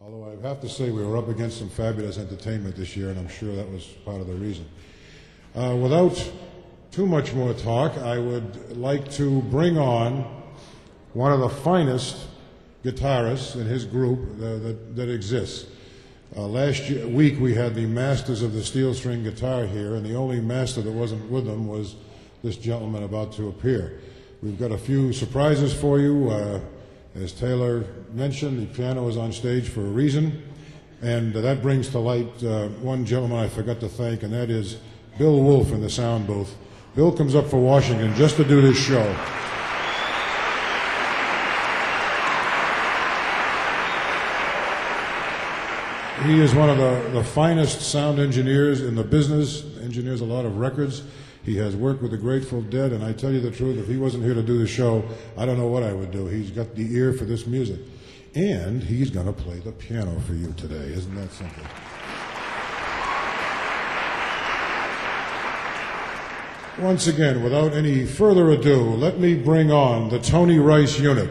Although I have to say we were up against some fabulous entertainment this year, and I'm sure that was part of the reason. Uh, without too much more talk, I would like to bring on one of the finest guitarists in his group uh, that, that exists. Uh, last year, week we had the masters of the steel string guitar here, and the only master that wasn't with them was this gentleman about to appear. We've got a few surprises for you. Uh, as Taylor mentioned, the piano is on stage for a reason, and that brings to light uh, one gentleman I forgot to thank, and that is Bill Wolf in the sound booth. Bill comes up for Washington just to do this show. He is one of the, the finest sound engineers in the business, engineers a lot of records. He has worked with the Grateful Dead, and I tell you the truth, if he wasn't here to do the show, I don't know what I would do. He's got the ear for this music. And he's going to play the piano for you today. Isn't that something? Once again, without any further ado, let me bring on the Tony Rice Unit.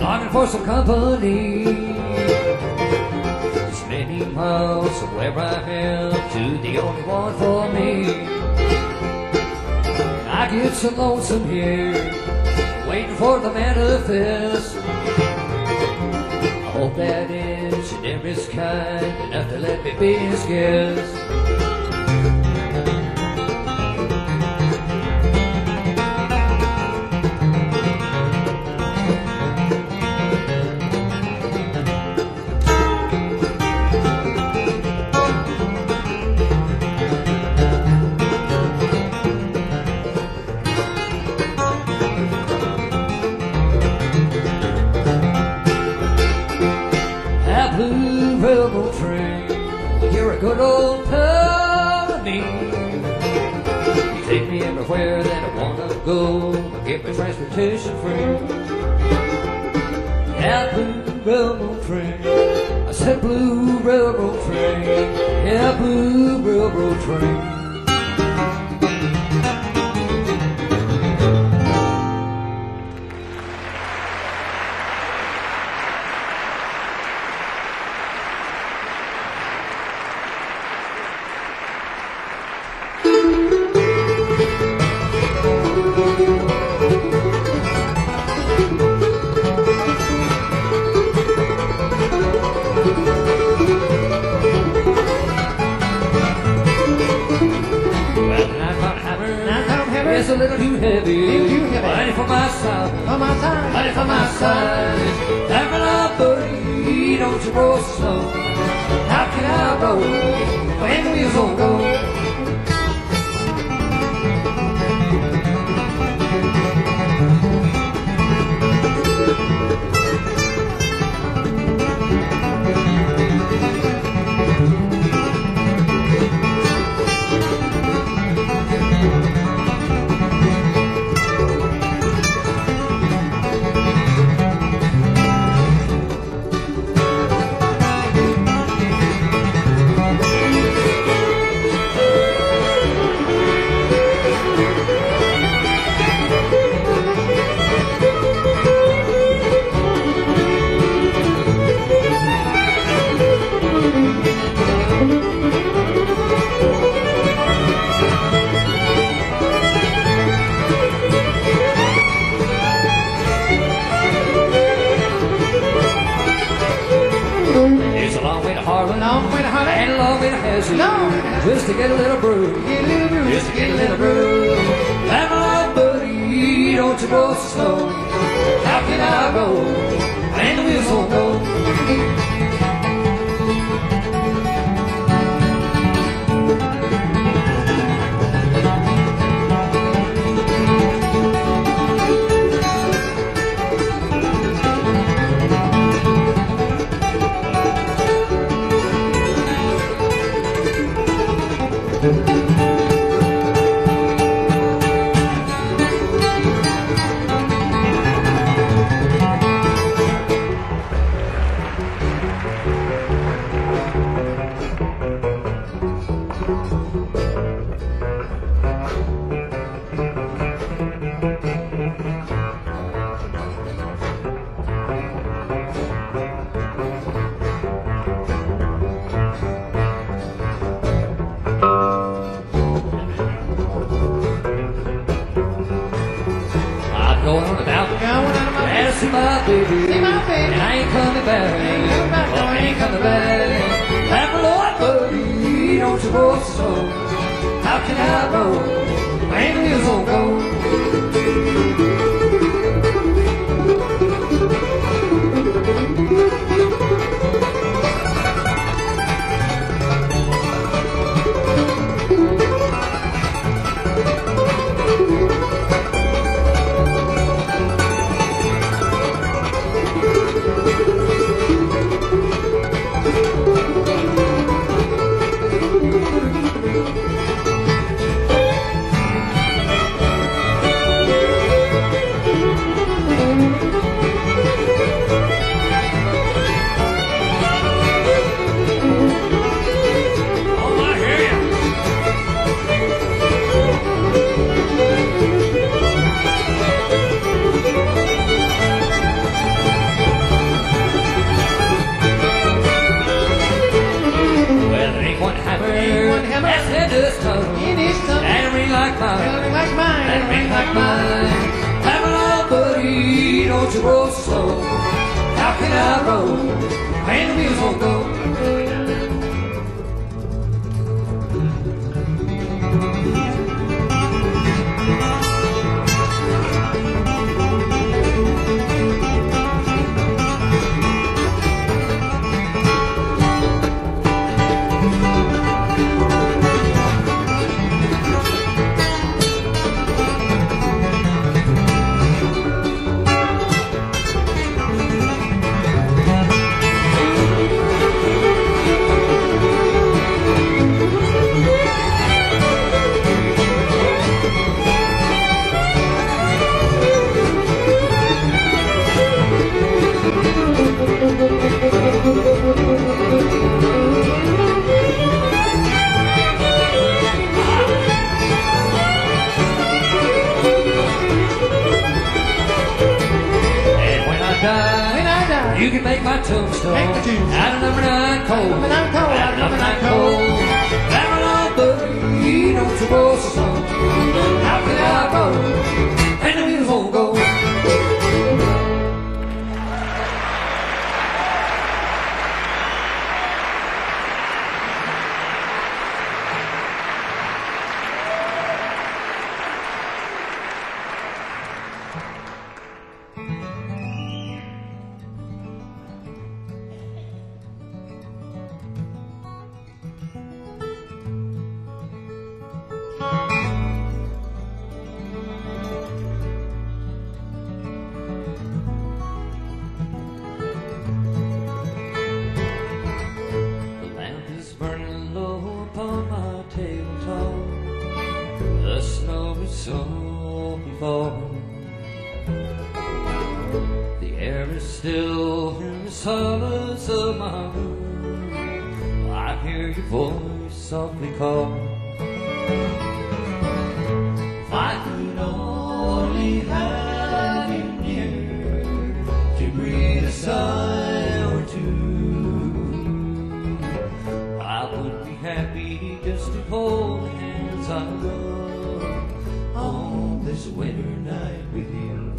Longing for some company. This many miles from where I am to the only one for me. I get so lonesome here, waiting for the manifest. I hope that is kind enough to let me be his guest. Old me. You take me everywhere that I wanna go, I get my transportation free. That blue railroad train, I said blue railroad train, Yeah, blue railroad train. Softly falling. The air is still in the silence of my room. I hear your voice softly calling. Winter night with you.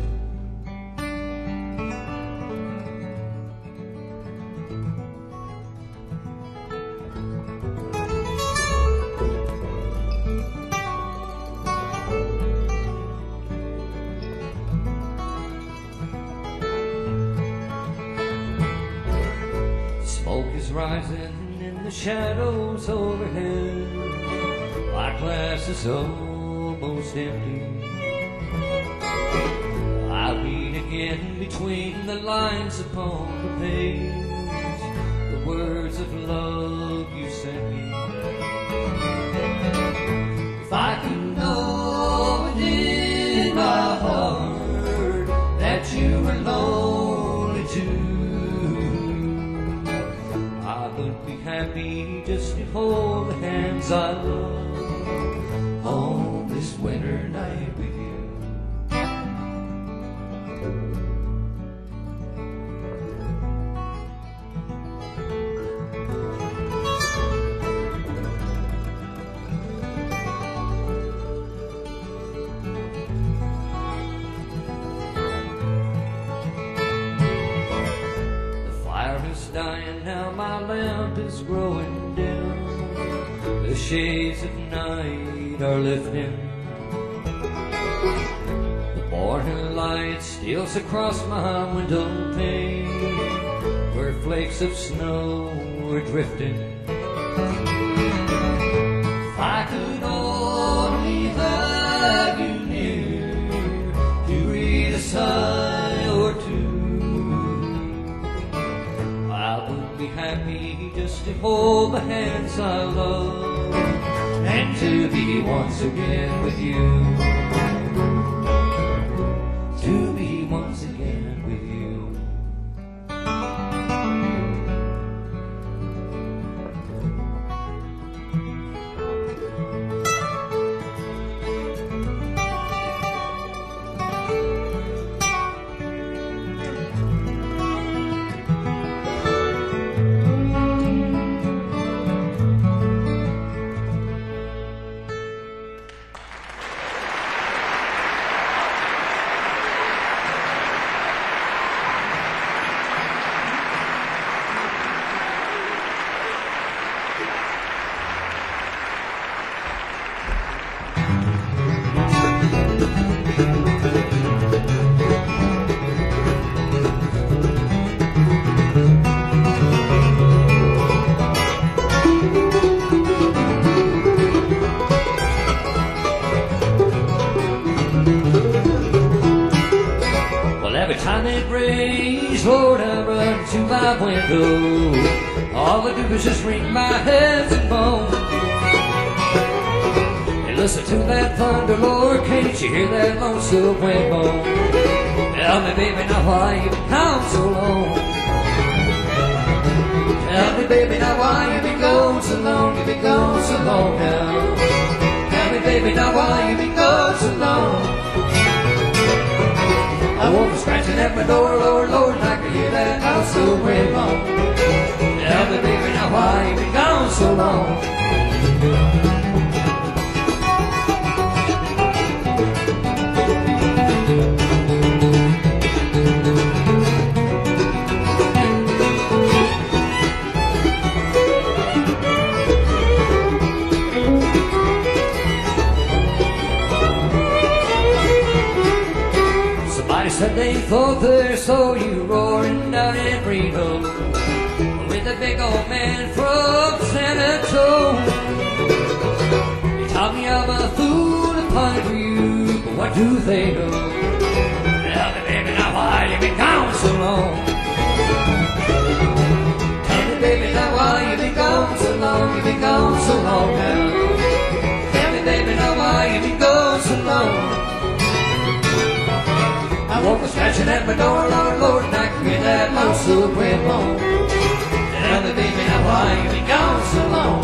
Smoke is rising in the shadows overhead. My glass is almost empty. Between the lines upon the page across my window pane, where flakes of snow are drifting. If I could only have you near to read a sigh or two. I would be happy just to hold the hands I love and to be once again with you. Wring my hands and moan. And listen to that thunder, Lord, can't you hear that lonesome wind moan? Tell me, baby, now why you been gone so long? Tell me, baby, now why you been gone so long? You been gone so long now. Tell me, baby, now why you been gone so long? I woke up scratching at my door, Lord, Lord, and I could hear that house so very long. Why you been gone so long? Somebody said they thought they saw you roaring down with a big old man from San Antonio. They taught me I'm a fool to pine for you, but what do they know? Tell me, baby, now why you been gone so long? Tell me, baby, now why you been gone so long? You been gone so long now. Tell me, baby, now why you been gone so long? I woke up scratching at my door, Lord, Lord, and I can hear that lonesome wind moan. You been gone so long?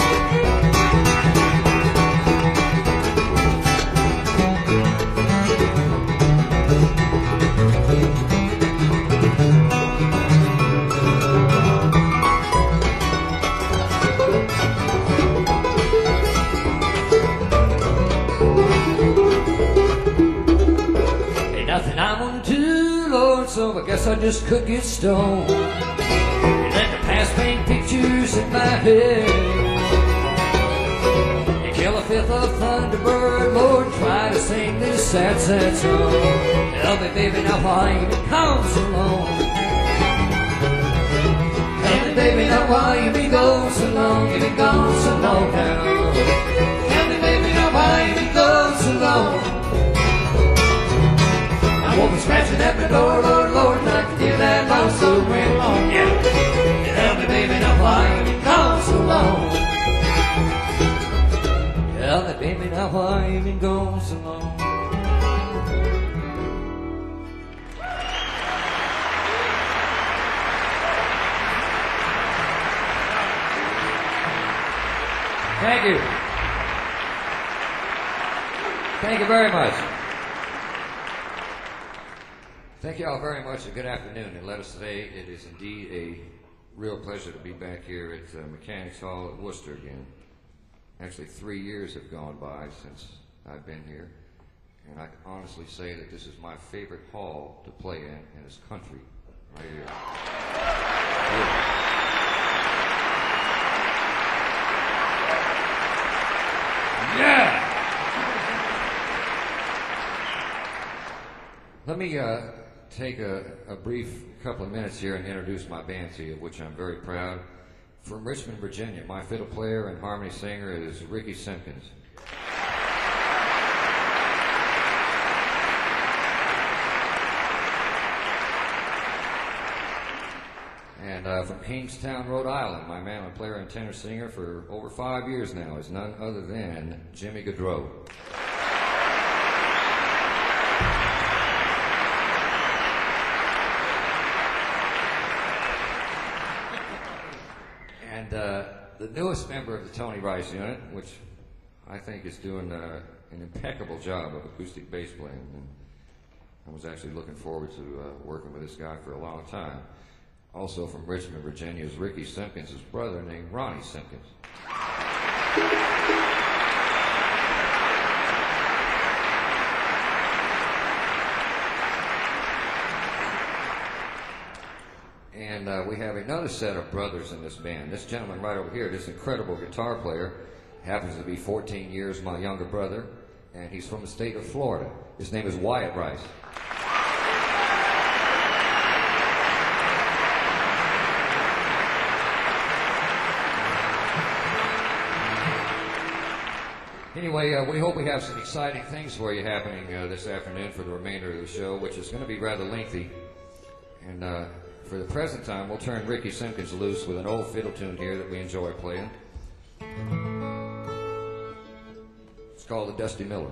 I want to, Lord, so I guess I just could get stoned. Head. You kill a fifth of Thunderbird, Lord, try to sing this sad, sad song. Tell me, baby, now why you been gone so long? Tell me, baby, now why you been gone so long? You been gone so long now. Tell me, baby, now why you been gone so long? I up scratching at my door, Lord, Lord, I could hear that lonesome wind moan. Yeah. Why you gone so long? Tell me, baby, now why you been gone so long? Thank you. Thank you very much. Thank you all very much and good afternoon. And let us say it is indeed a real pleasure to be back here at uh, Mechanics Hall at Worcester again. Actually, three years have gone by since I've been here. And I can honestly say that this is my favorite hall to play in in this country, right here. Yeah. Let me uh, take a, a brief couple of minutes here and introduce my band to you, of which I'm very proud. From Richmond, Virginia, my fiddle player and harmony singer is Ricky Simpkins. And uh, from Kingston, Rhode Island, my mandolin player and tenor singer for over five years now is none other than Jimmy Gaudreau. And uh, the newest member of the Tony Rice unit, which I think is doing uh, an impeccable job of acoustic bass playing. And I was actually looking forward to uh, working with this guy for a long time. Also from Richmond, Virginia, is Ricky Simpkins' brother named Ronnie Simpkins. And uh, we have another set of brothers in this band. This gentleman right over here, this incredible guitar player, happens to be 14 years my younger brother, and he's from the state of Florida. His name is Wyatt Rice. Anyway, uh, we hope we have some exciting things for you happening uh, this afternoon for the remainder of the show, which is going to be rather lengthy. And uh, for the present time, we'll turn Ricky Simpkins loose with an old fiddle tune here that we enjoy playing. It's called The Dusty Miller.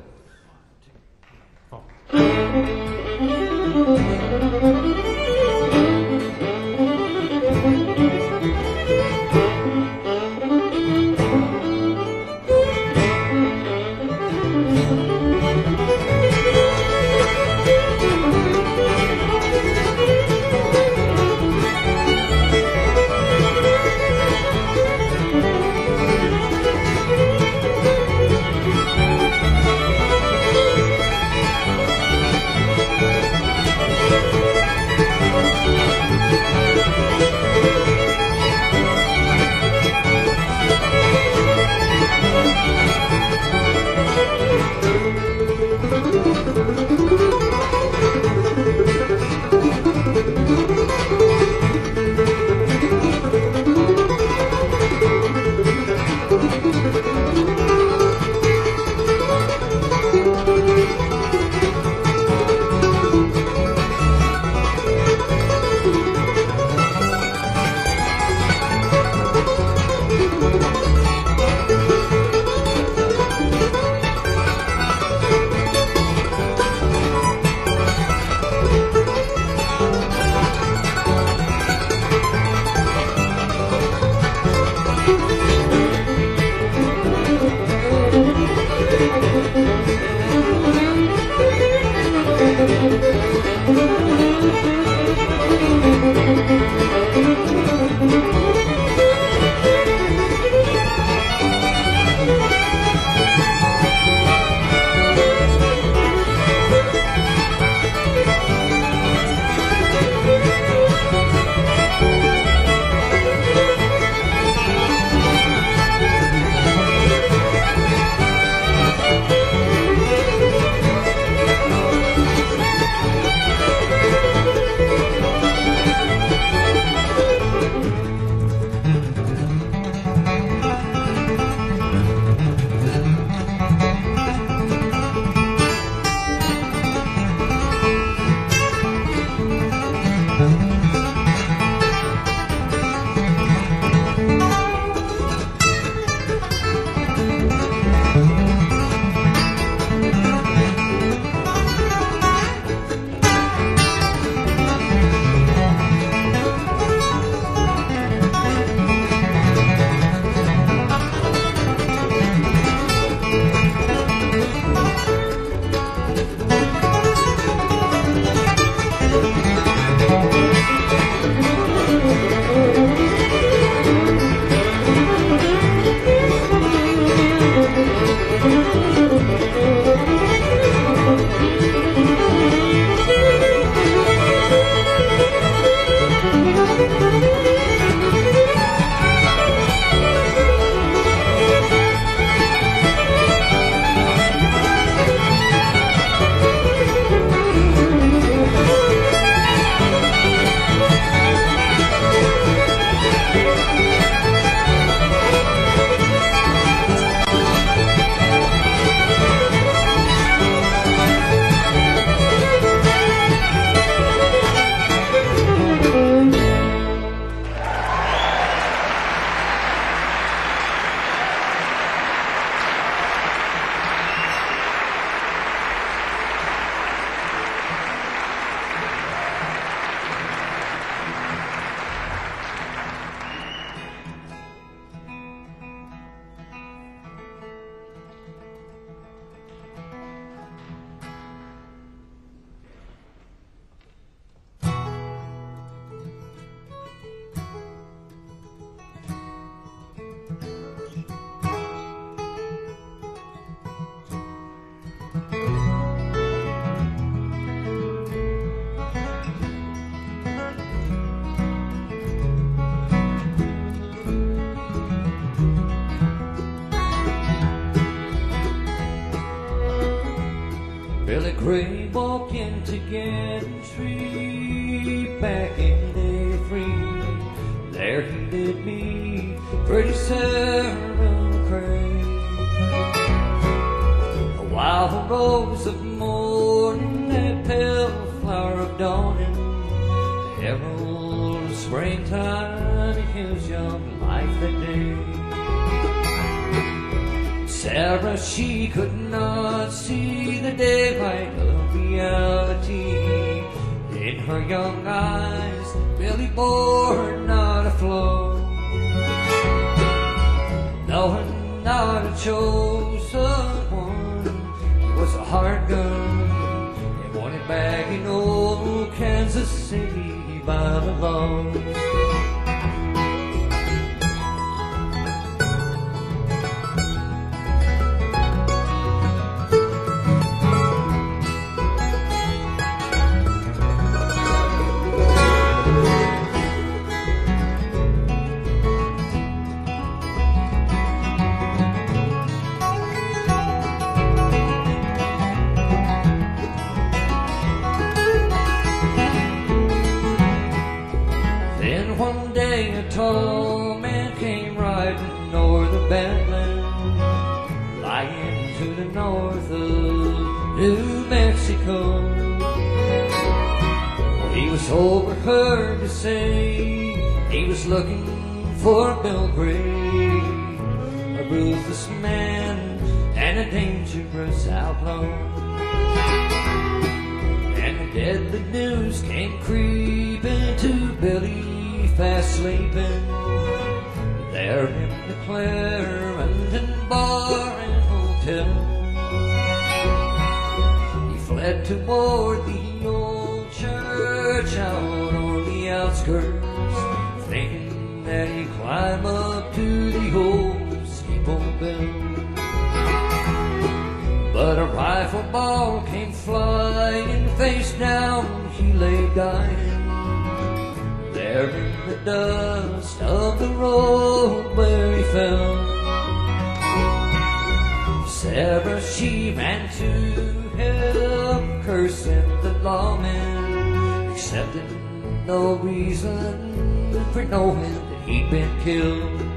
To the north of New Mexico. He was overheard to say he was looking for Bill Gray, a ruthless man and a dangerous outlaw. And the deadly news came creeping to Billy, fast sleeping there in the Clarendon Bar He fled toward the old church out on the outskirts, thinking that he'd climb up to the old steeple bell. But a rifle ball came flying face down, he lay dying there in the dust of the road where he fell. Sarah, she ran to help, cursing the lawman, accepting no reason for knowing that he'd been killed.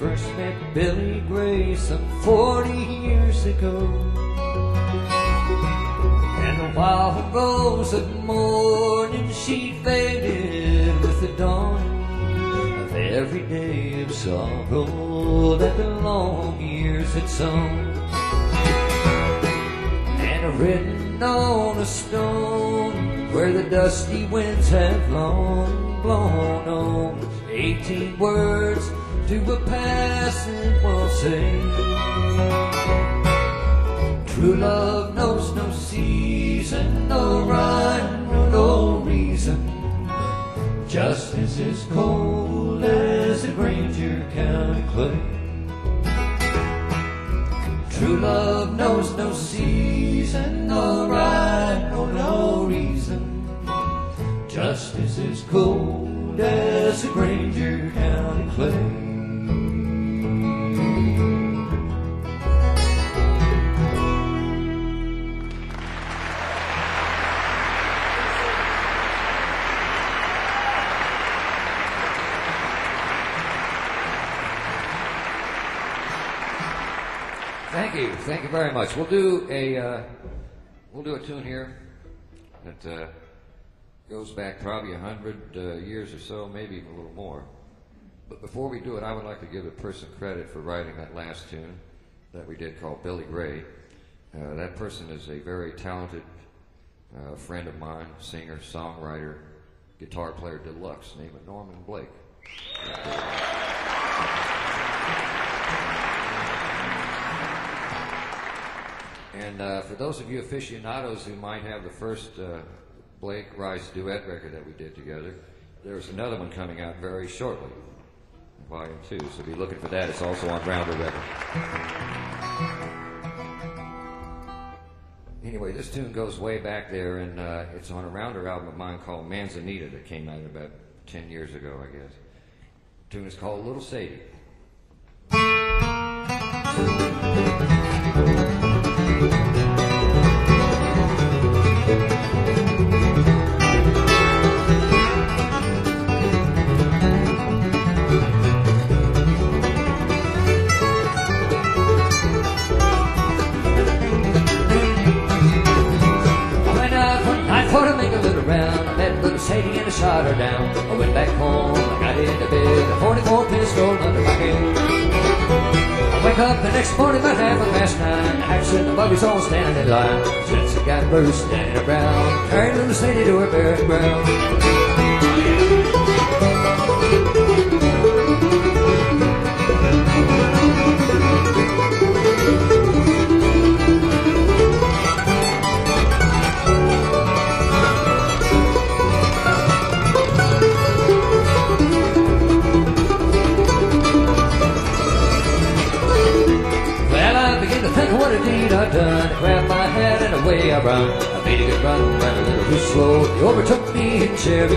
First met Billy Gray some 40 years ago. And while the rose of morning she faded with the dawn of every day of sorrow that the long years had sown and written on a stone where the dusty winds have long blown on. Eighteen words to a passing say. True love knows no season, no rhyme, no reason. Just as as cold as the Granger County clay. True love knows no season, no rhyme, no, no reason. Just as as cold as the Granger County clay. Thank you, thank you very much. We'll do a uh, we'll do a tune here that uh, goes back probably a hundred uh, years or so, maybe even a little more. But before we do it, I would like to give a person credit for writing that last tune that we did called Billy Gray. Uh, that person is a very talented uh, friend of mine, singer, songwriter, guitar player deluxe, named Norman Blake. And uh, for those of you aficionados who might have the first uh, Blake Rice duet record that we did together, there's another one coming out very shortly, volume two. So be looking for that. It's also on Rounder Record. Anyway, this tune goes way back there, and uh, it's on a Rounder album of mine called Manzanita that came out about 10 years ago, I guess. The tune is called Little Sadie. Up the next morning about half past nine. Action, the buggy's all standing in line. Since I got Bruce standing around, carried little Sadie to her burial ground. it done, I grabbed my hat and away I run. I made a good run, ran a little too slow. They overtook me in Cherry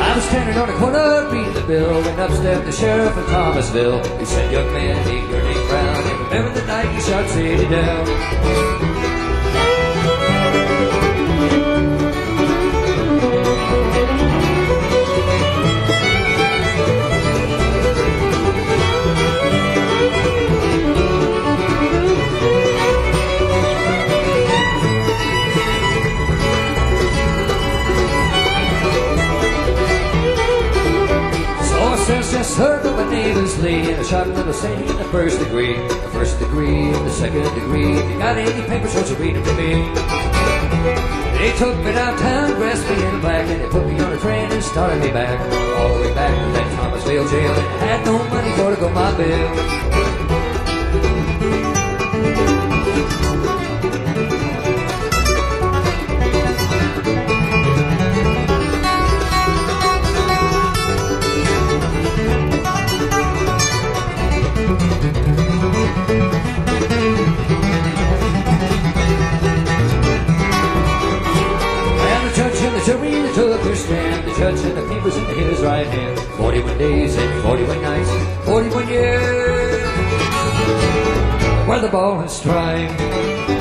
I was standing on a corner, beat the bill, When up stepped the sheriff of Thomasville. He said, young man, ain't your name brown, and remember the night you shot Sadie down. Just heard of my neighbor's Lee, and I shot little Sadie in the first degree. The first degree and the second degree. If you got any papers, won't you read them to me? They took me downtown, dressed me in black, and they put me on a train and started me back. All the way back to that Thomasville jail, and I had no money for to go my bill. His right hand. 41 days and 41 nights, 41 years. Where the ball is strike.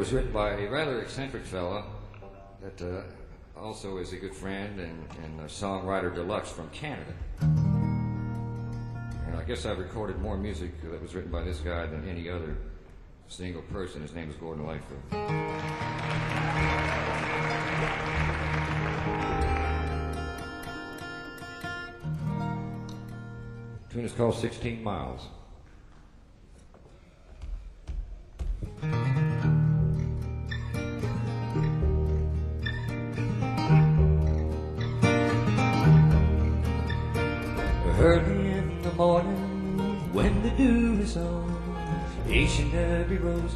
Was written by a rather eccentric fella that uh, also is a good friend and, and a songwriter deluxe from Canada. And I guess I've recorded more music that was written by this guy than any other single person. His name is Gordon Lightfoot. tune is called 16 Miles.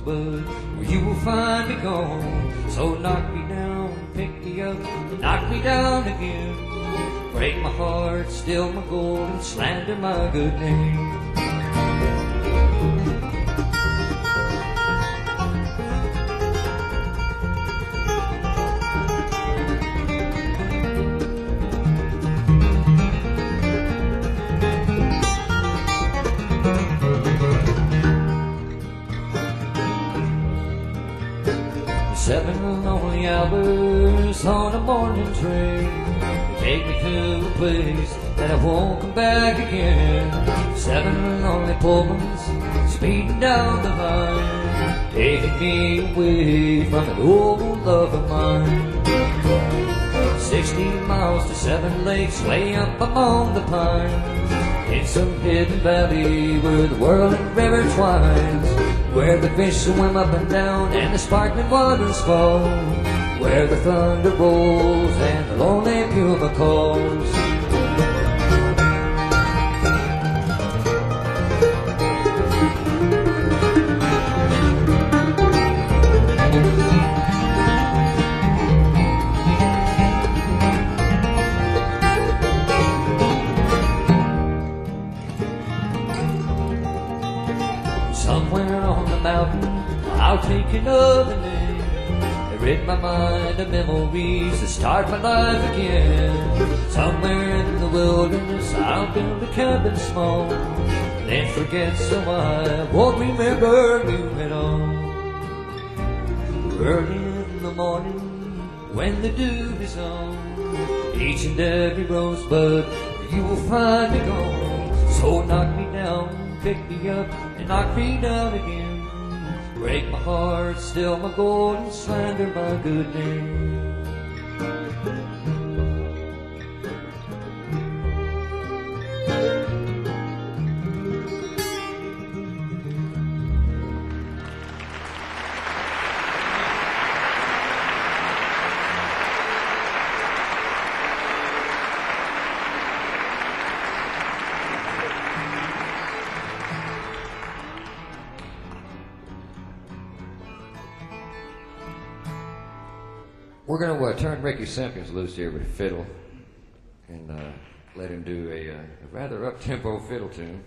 Rosebud, you will find me gone. So knock me down, pick me up, knock me down again. Break my heart, steal my gold, and slander my good name. Place that I won't come back again. Seven lonely Pullmans speeding down the line Taking me away from an old love of mine. Sixty miles to seven lakes way up among the pines In some hidden valley where the whirling river twines Where the fish swim up and down and the sparkling waters fall Where the thunder rolls and the lonely puma calls mind of memories to start my life again. Somewhere in the wilderness, I'll build a cabin small. Then forget so I won't remember you at all. Early in the morning, when the dew is on, each and every rosebud you will find me gone. So knock me down, pick me up, and knock me down again. Break my heart, steal my gold, and slander my good name. Ricky Simpkins loose here with a fiddle and uh, let him do a, uh, a rather up tempo fiddle tune.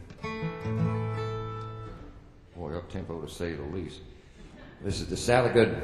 Boy, up tempo to say the least. This is the Sally Goodin.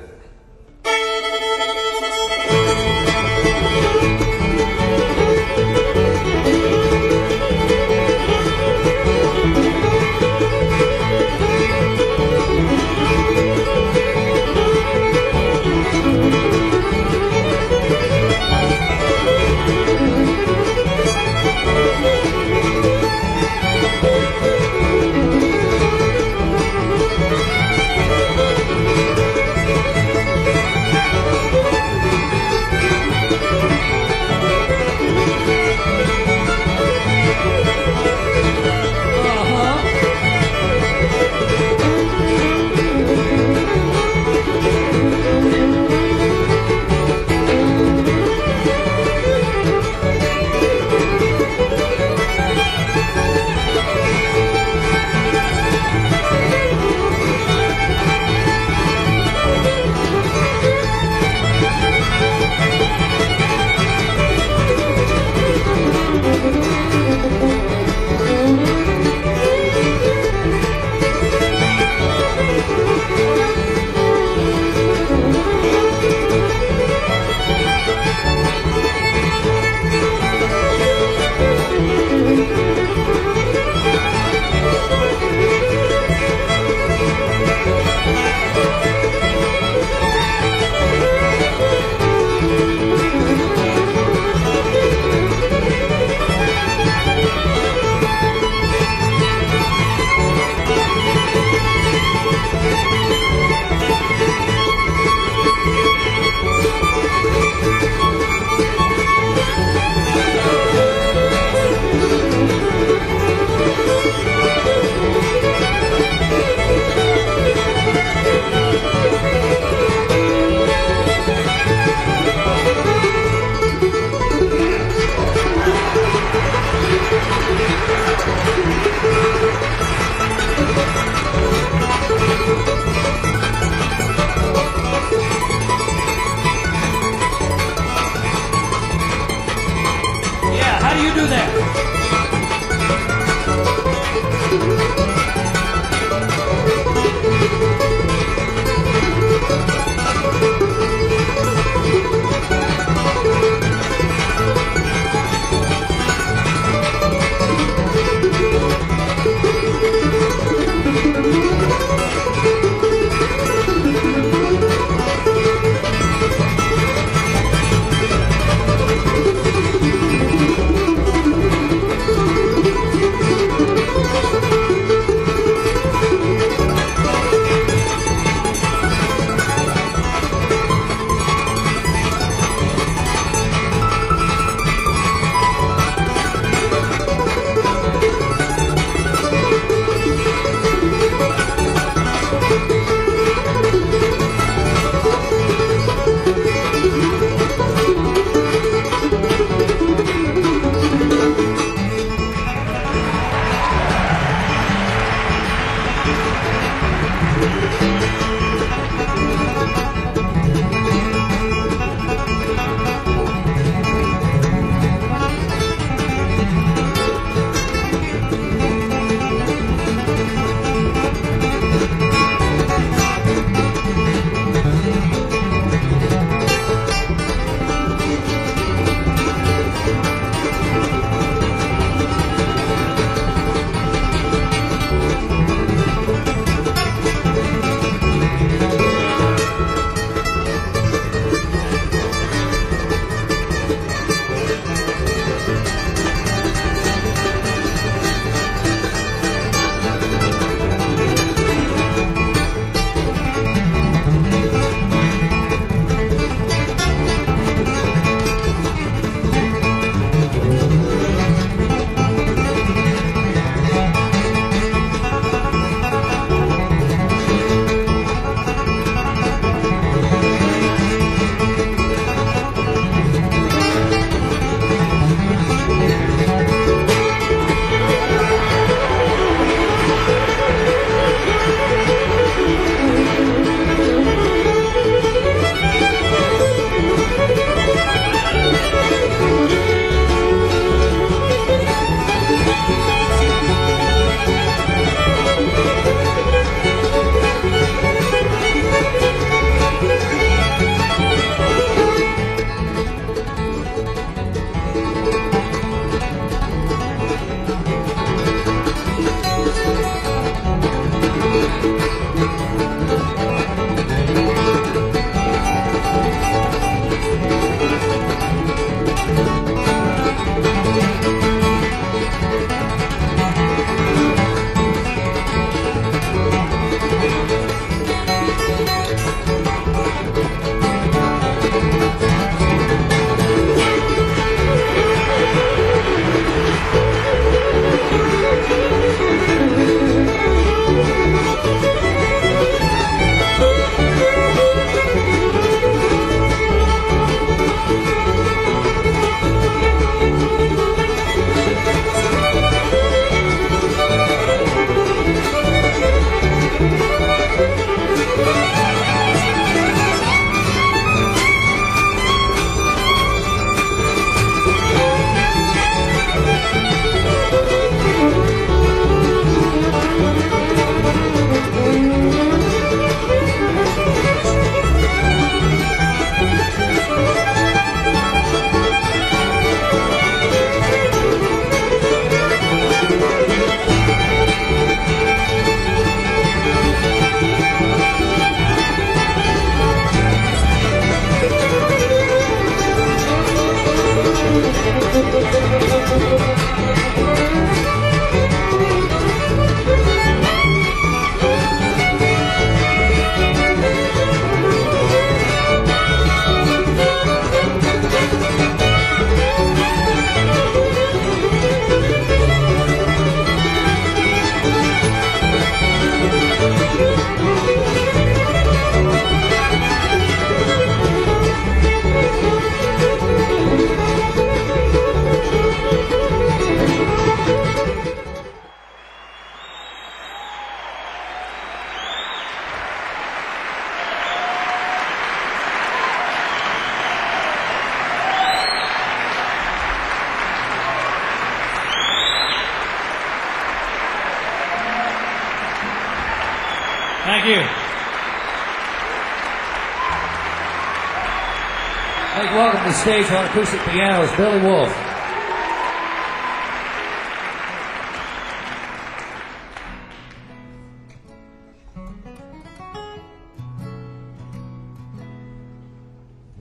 Stage on acoustic pianos, Billy Wolf.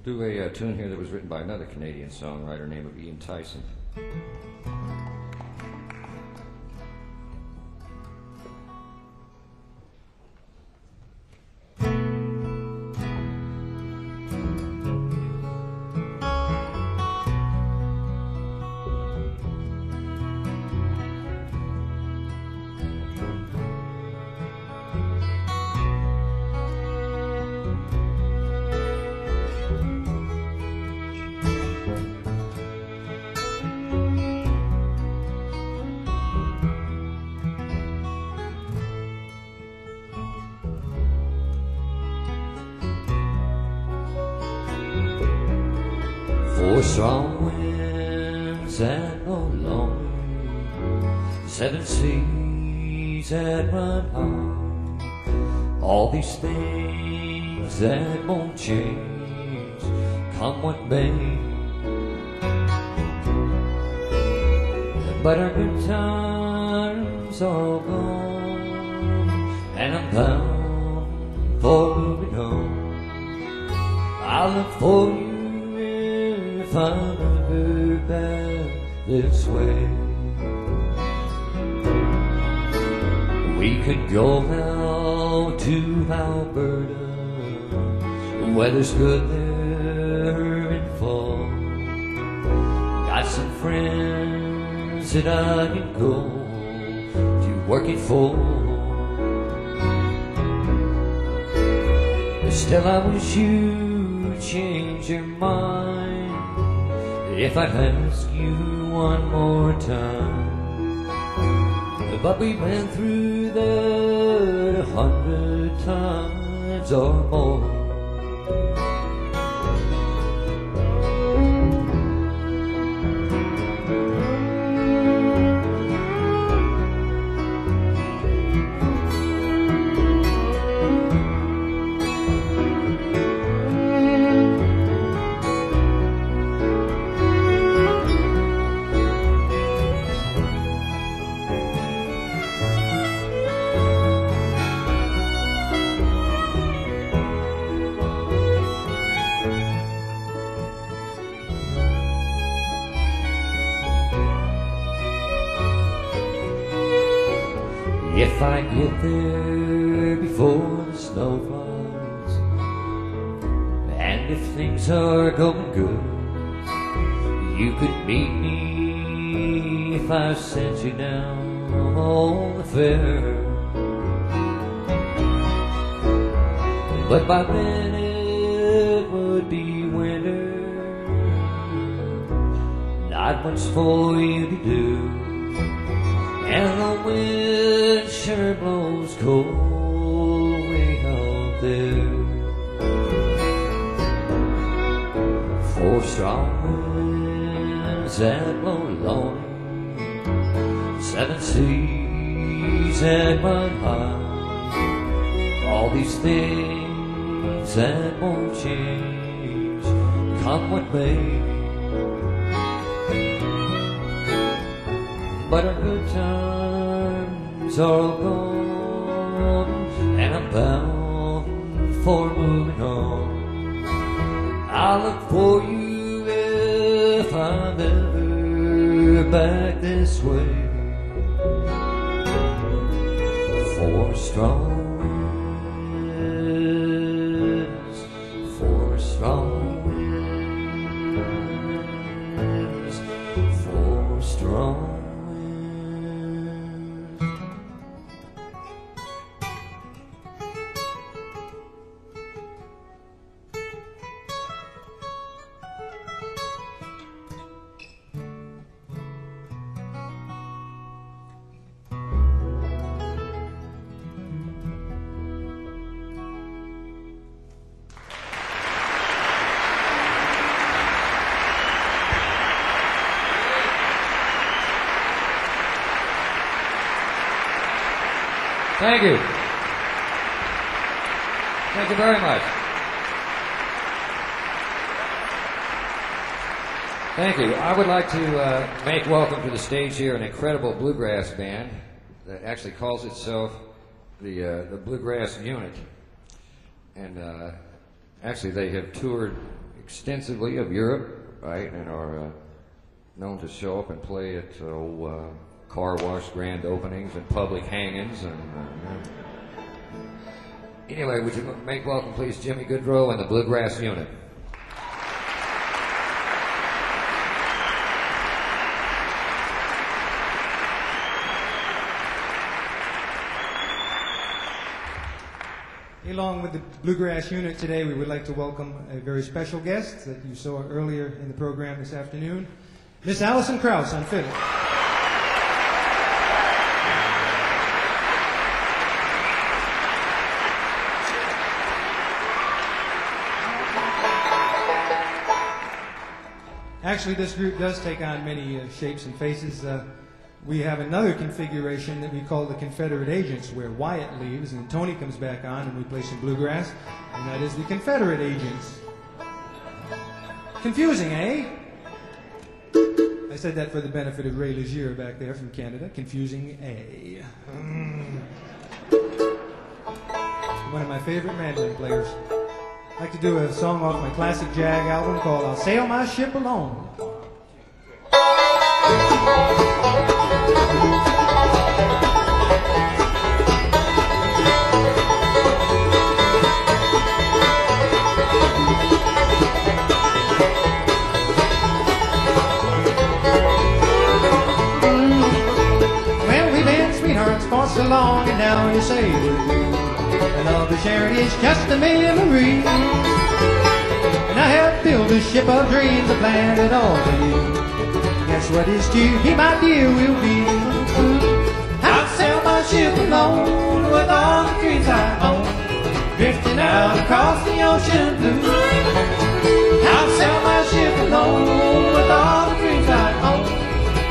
Do a uh, tune here that was written by another Canadian songwriter named Ian Tyson. Good there in fall. Got some friends that I can go to working for. Still, I wish you'd change your mind if I'd ask you one more time. But we've been through that a hundred times or more. Things that won't change, come what may. But our good times are all gone, and I'm bound for moving on. I'll look for you if I'm ever back this way. Four strong Thank you. Thank you very much. Thank you. I would like to uh, make welcome to the stage here an incredible bluegrass band that actually calls itself the uh, the Bluegrass Unit, and uh, actually they have toured extensively of Europe, right, and are uh, known to show up and play at uh, car wash grand openings and public hangings and. Uh, Anyway, would you make welcome, please, Jimmy Gaudreau and the Bluegrass Unit? Along with the Bluegrass Unit today, we would like to welcome a very special guest that you saw earlier in the program this afternoon, Miss Alison Krauss on fiddle. Actually, this group does take on many uh, shapes and faces. Uh, we have another configuration that we call the Confederate Agents, where Wyatt leaves and Tony comes back on and we play some bluegrass, and that is the Confederate Agents. Confusing, eh? I said that for the benefit of Ray Legere back there from Canada. Confusing, eh? Mm. One of my favorite mandolin players. I'd like to do a song off my classic Jag album called I'll Sail My Ship Alone. Well, we've been sweethearts for so long, and now you say. And all the sharing is just a memory. And I have built a ship of dreams, I planned it all for you. Guess what is due? He, my dear, will be. I'll sail my ship alone with all the dreams I own, drifting out across the ocean blue. I'll sail my ship alone with all the dreams I own.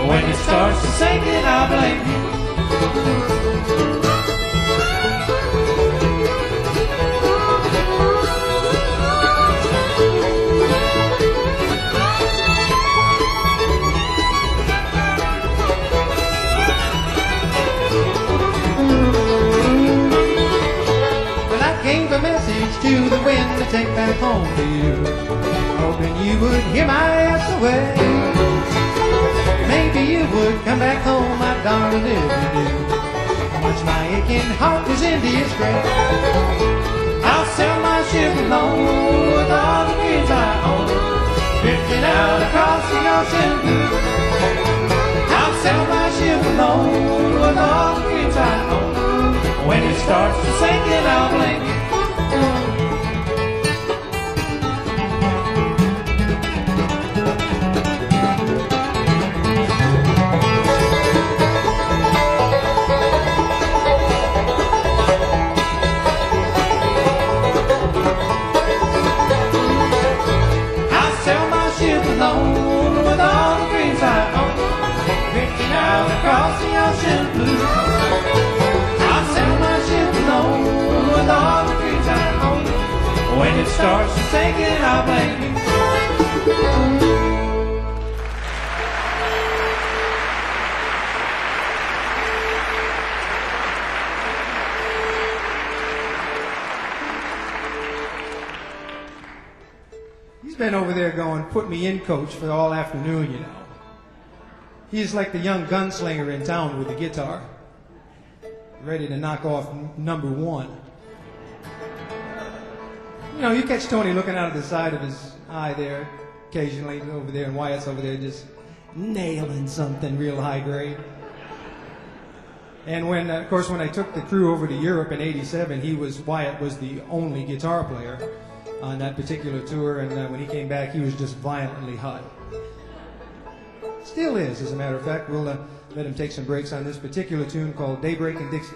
When it starts to sink, I'll blame you. To the wind to take back home to you, hoping you would hear my away. Maybe you would come back home, my darling, if you do. How much my aching heart is in disgrace. I'll sell my ship alone with all the dreams I own, drifting out across the ocean blue. I'll sell my ship alone with all the dreams I own. When it starts to sink, then I'll blame When it starts to sink, then I'll blame you. He's been over there going, put me in, coach, for all afternoon, you know. He's like the young gunslinger in town with the guitar, ready to knock off number one. You know, you catch Tony looking out of the side of his eye there, occasionally over there, and Wyatt's over there just nailing something real high grade. And when, uh, of course, when I took the crew over to Europe in '87, he was Wyatt was the only guitar player on that particular tour, and uh, when he came back, he was just violently hot. Still is, as a matter of fact. We'll uh, let him take some breaks on this particular tune called Daybreak in Dixie.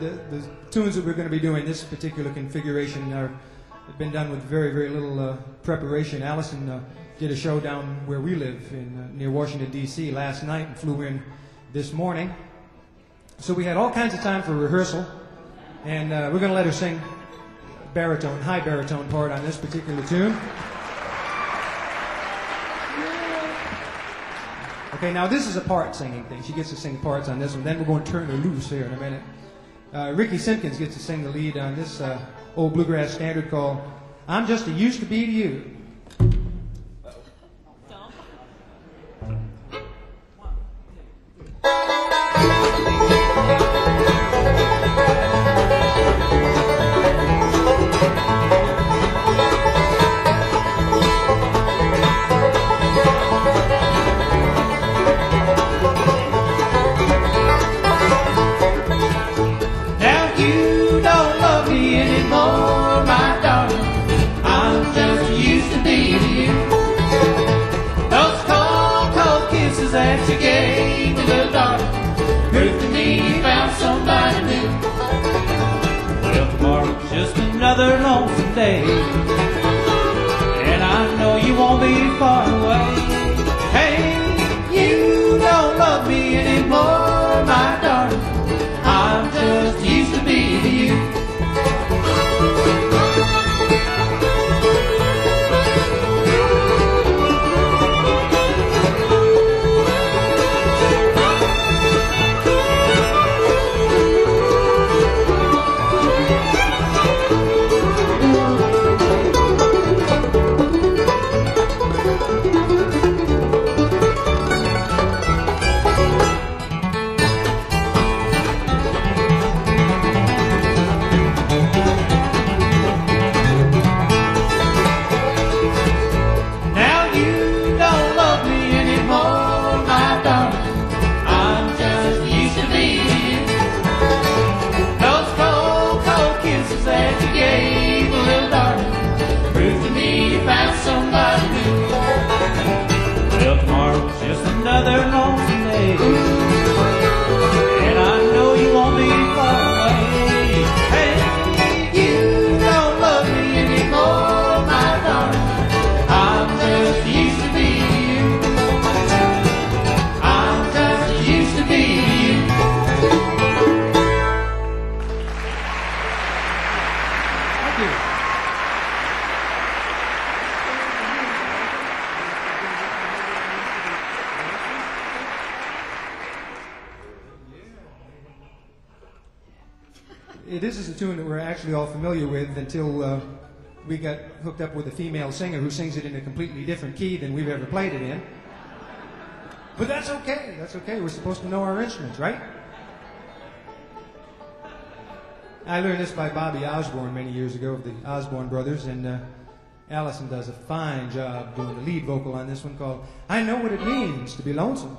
The, the tunes that we're going to be doing this particular configuration are have been done with very, very little uh, preparation. Alison uh, did a show down where we live in uh, near Washington D.C. last night and flew in this morning. So we had all kinds of time for rehearsal, and uh, we're going to let her sing baritone, high baritone part on this particular tune. Okay, now this is a part singing thing. She gets to sing parts on this one. Then we're going to turn her loose here in a minute. Uh, Ricky Simpkins gets to sing the lead on this uh, old bluegrass standard called "I'm Just a Used to Be to You." Day, actually all familiar with until uh, we got hooked up with a female singer who sings it in a completely different key than we've ever played it in. But that's okay. That's okay. We're supposed to know our instruments, right? I learned this by Bobby Osborne many years ago of the Osborne brothers, and uh, Alison does a fine job doing the lead vocal on this one called I Know What It Means to Be Lonesome.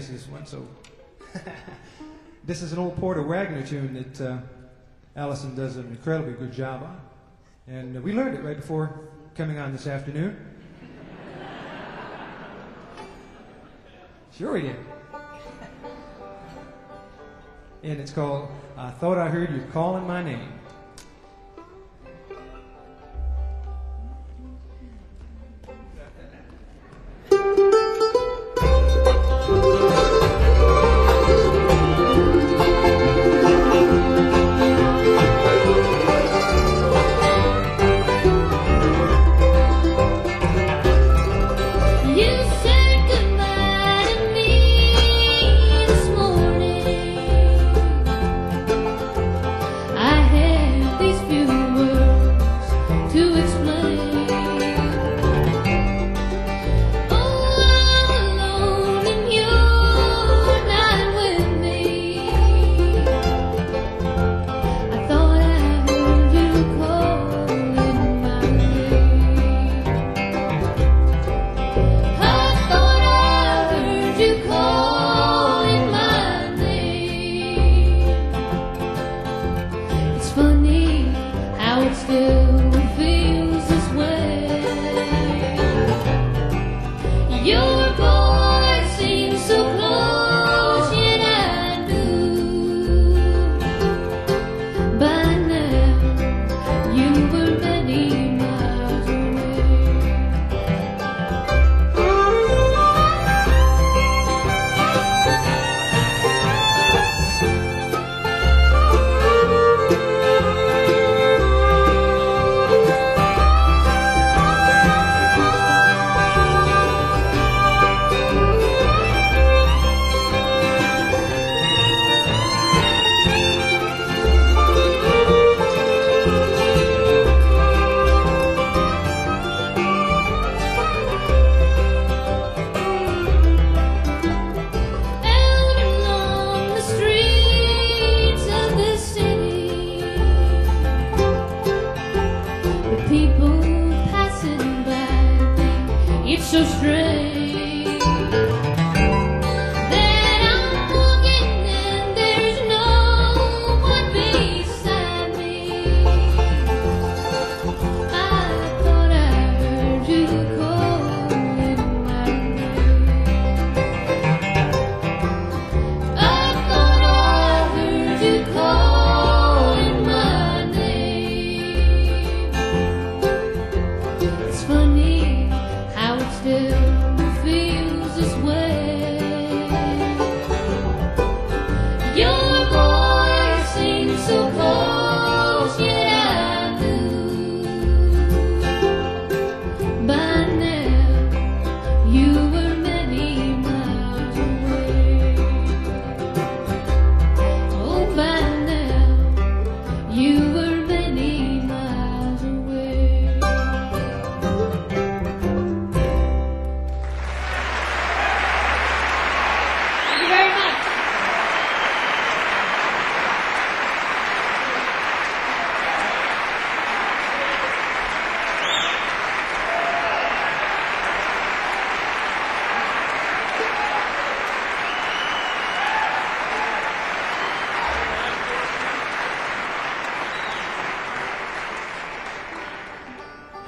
I may miss this one, so. this is an old Porter Wagoner tune that uh, Alison does an incredibly good job on. And uh, we learned it right before coming on this afternoon. sure we did. And it's called I Thought I Heard You Calling My Name.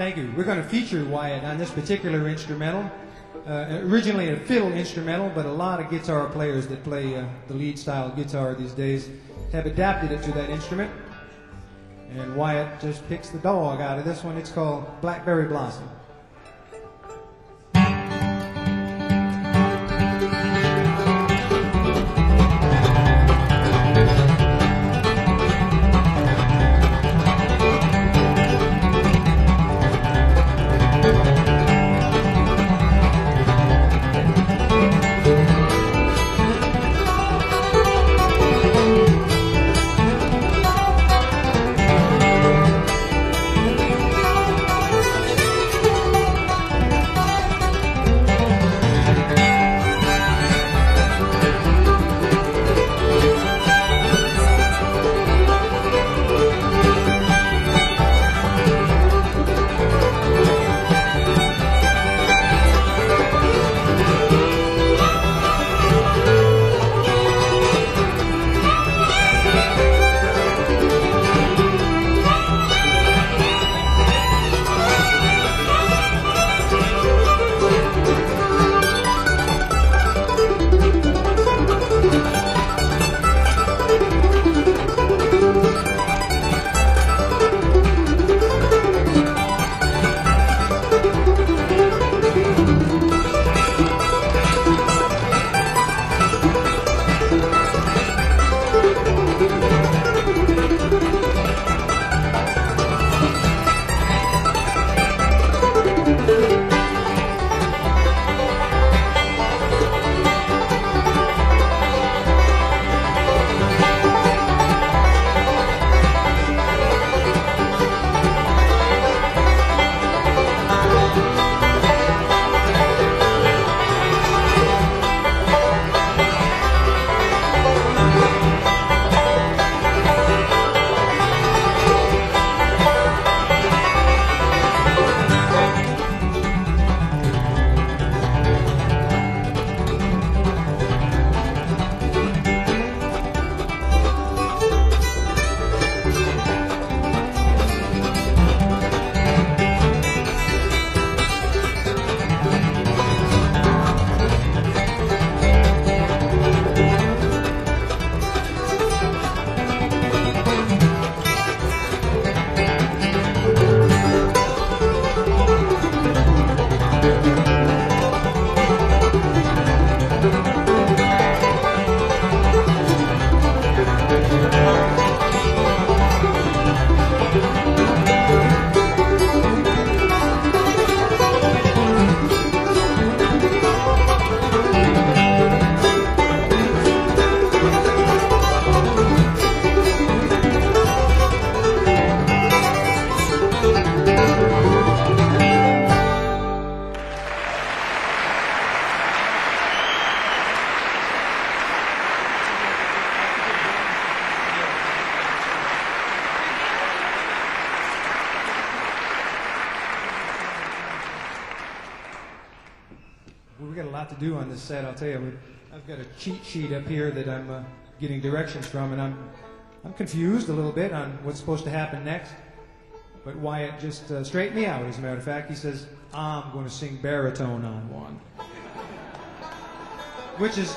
Thank you. We're going to feature Wyatt on this particular instrumental. Uh, originally a fiddle instrumental, but a lot of guitar players that play uh, the lead style guitar these days have adapted it to that instrument. And Wyatt just picks the dog out of this one. It's called Blackberry Blossom. We got a lot to do on this set. I'll tell you. I've got a cheat sheet up here that I'm uh, getting directions from, and I'm I'm confused a little bit on what's supposed to happen next. But Wyatt just uh, straightened me out. As a matter of fact, he says I'm going to sing baritone on one, which is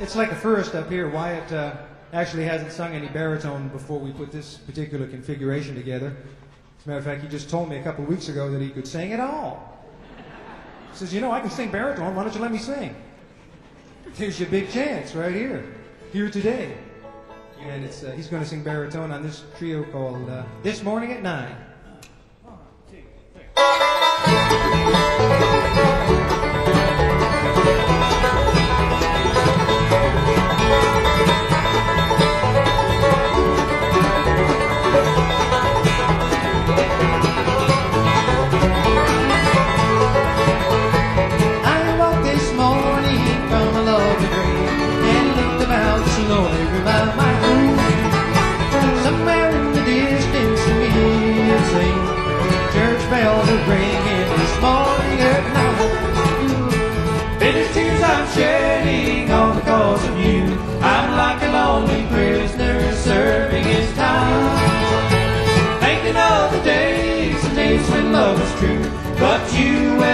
it's like a first up here. Wyatt uh, actually hasn't sung any baritone before we put this particular configuration together. As a matter of fact, he just told me a couple weeks ago that he could sing it all. He says, You know, I can sing baritone. Why don't you let me sing? Here's your big chance right here, here today. And it's, uh, he's going to sing baritone on this trio called uh, This Morning at Nine. I you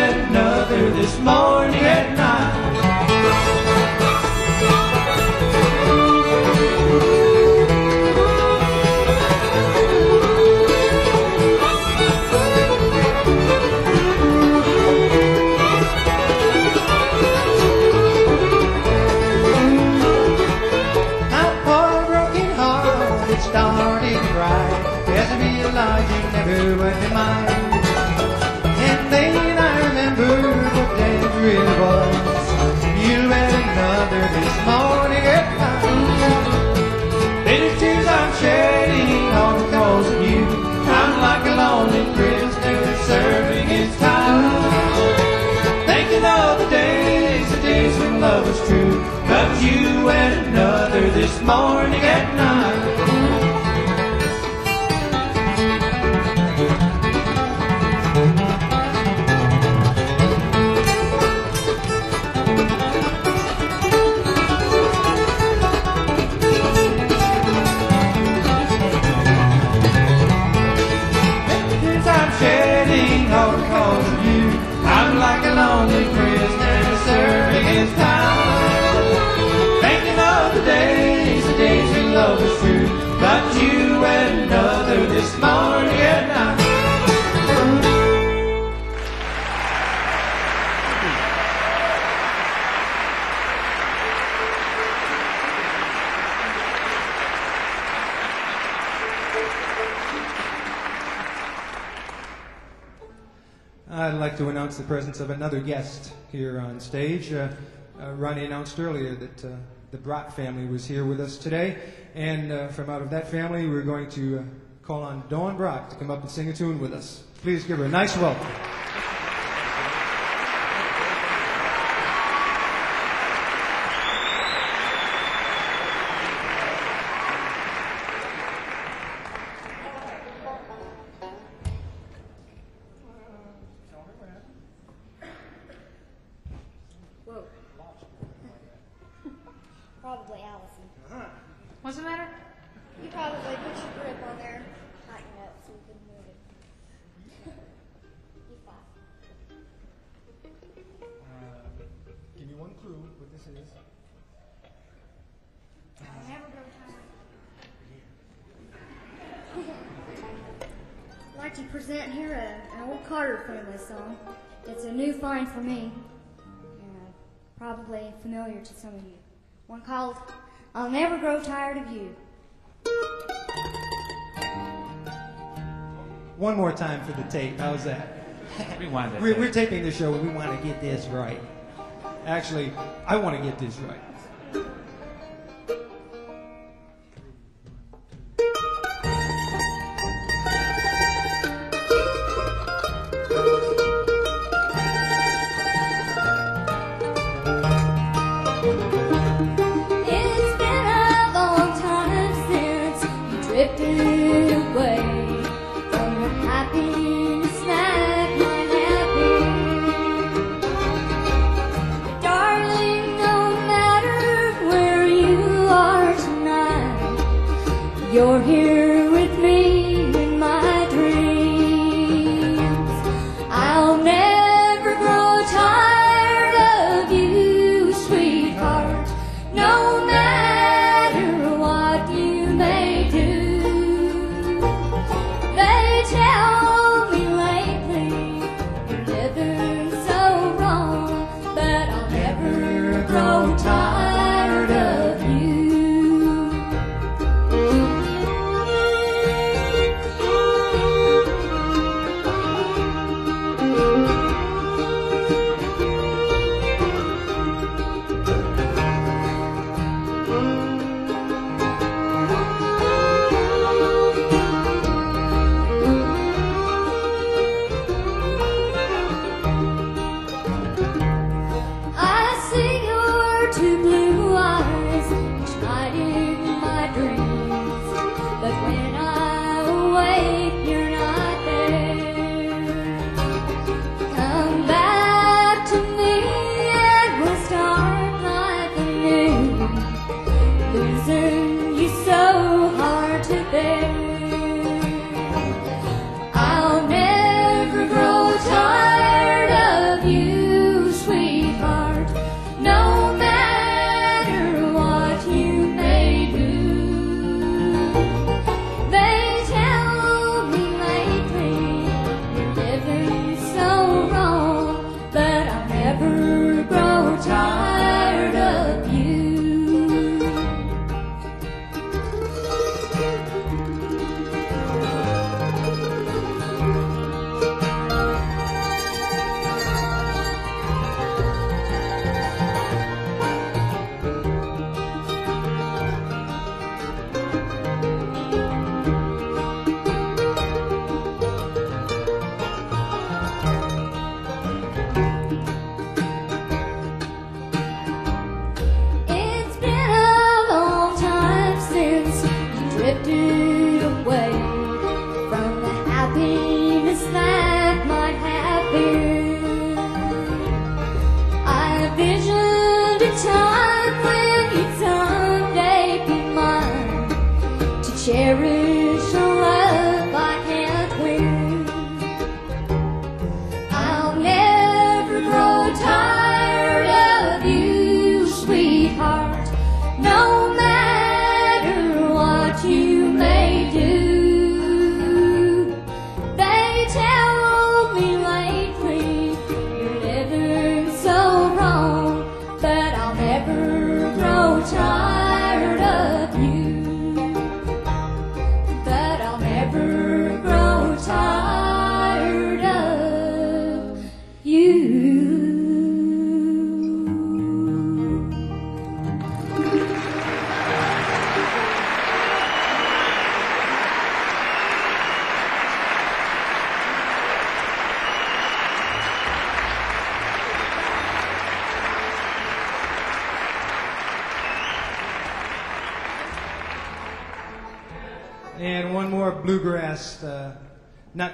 announce the presence of another guest here on stage. Uh, uh, Ronnie announced earlier that uh, the Brat family was here with us today, and uh, from out of that family, we're going to uh, call on Dawn Brock to come up and sing a tune with us. Please give her a nice welcome. Probably Alison. What's the matter? You probably put your grip on there, tighten it up so you can move it. you fine. give me one clue what this is. I'll never grow tired. I'd like to present here a, an old Carter family song. It's a new find for me, and uh, probably familiar to some of you. One called "I'll Never Grow Tired of You." One more time for the tape. How's that? Rewind that. We're, we're taping the show and we want to get this right. Actually, I want to get this right.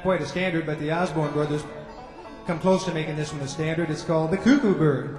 Quite a standard, but the Osborne brothers come close to making this one a standard. It's called the Cuckoo Bird.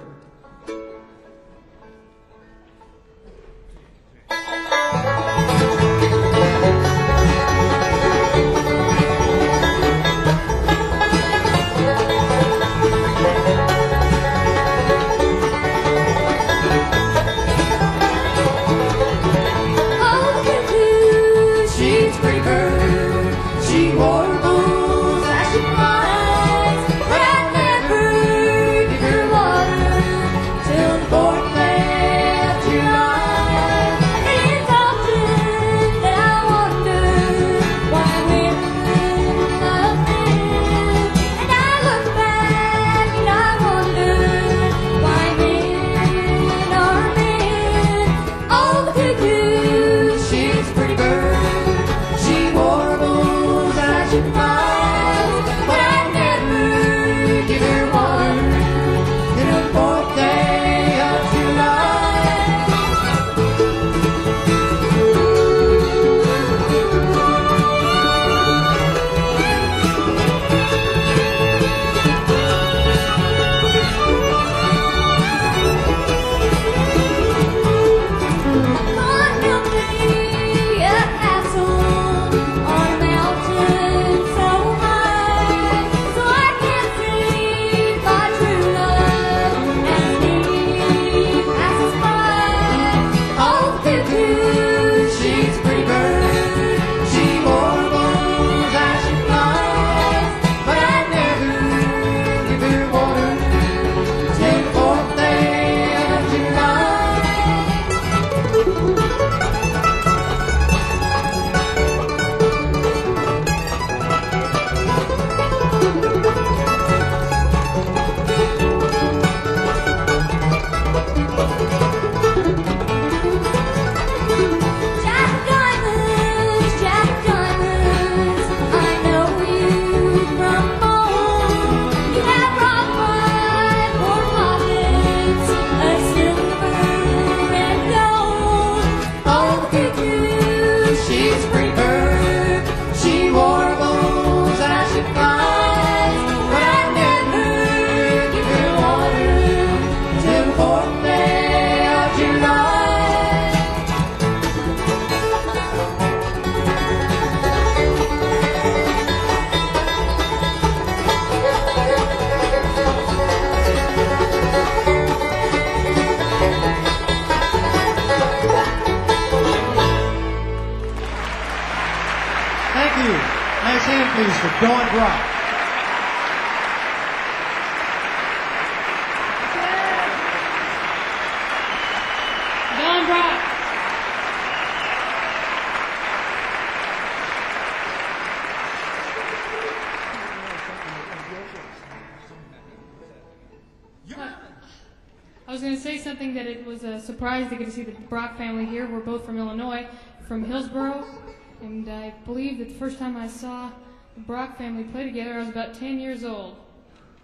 I believe that the first time I saw the Brock family play together, I was about 10 years old.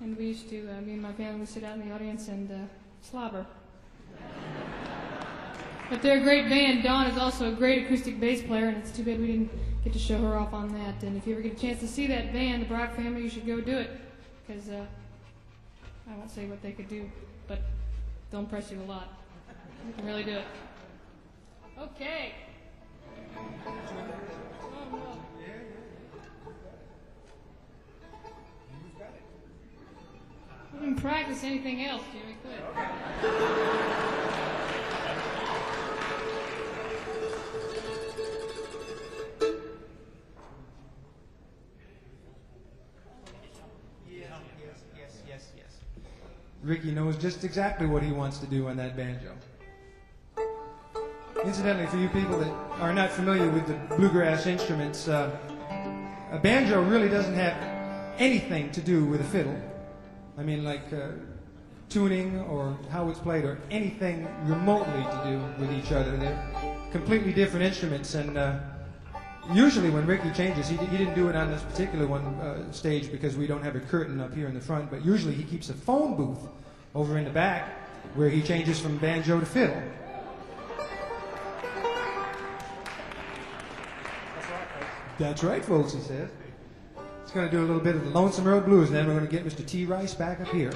And we used to, uh, me and my family would sit out in the audience and uh, slobber. But they're a great band. Dawn is also a great acoustic bass player, and it's too bad we didn't get to show her off on that. And if you ever get a chance to see that band, the Brock family, you should go do it. Because uh, I won't say what they could do, but they'll impress you a lot. You can really do it. Okay. We didn't practice anything else, Jimmy. Good. Ricky knows just exactly what he wants to do on that banjo. Incidentally, for you people that are not familiar with the bluegrass instruments, uh, a banjo really doesn't have anything to do with a fiddle. I mean, like uh, tuning or how it's played or anything remotely to do with each other. They're completely different instruments, and uh, usually when Ricky changes, he, he didn't do it on this particular one uh, stage because we don't have a curtain up here in the front, but usually he keeps a phone booth over in the back where he changes from banjo to fiddle. That's right, folks, he says. He's going to do a little bit of the Lonesome Road Blues, and then we're going to get Mr. T. Rice back up here.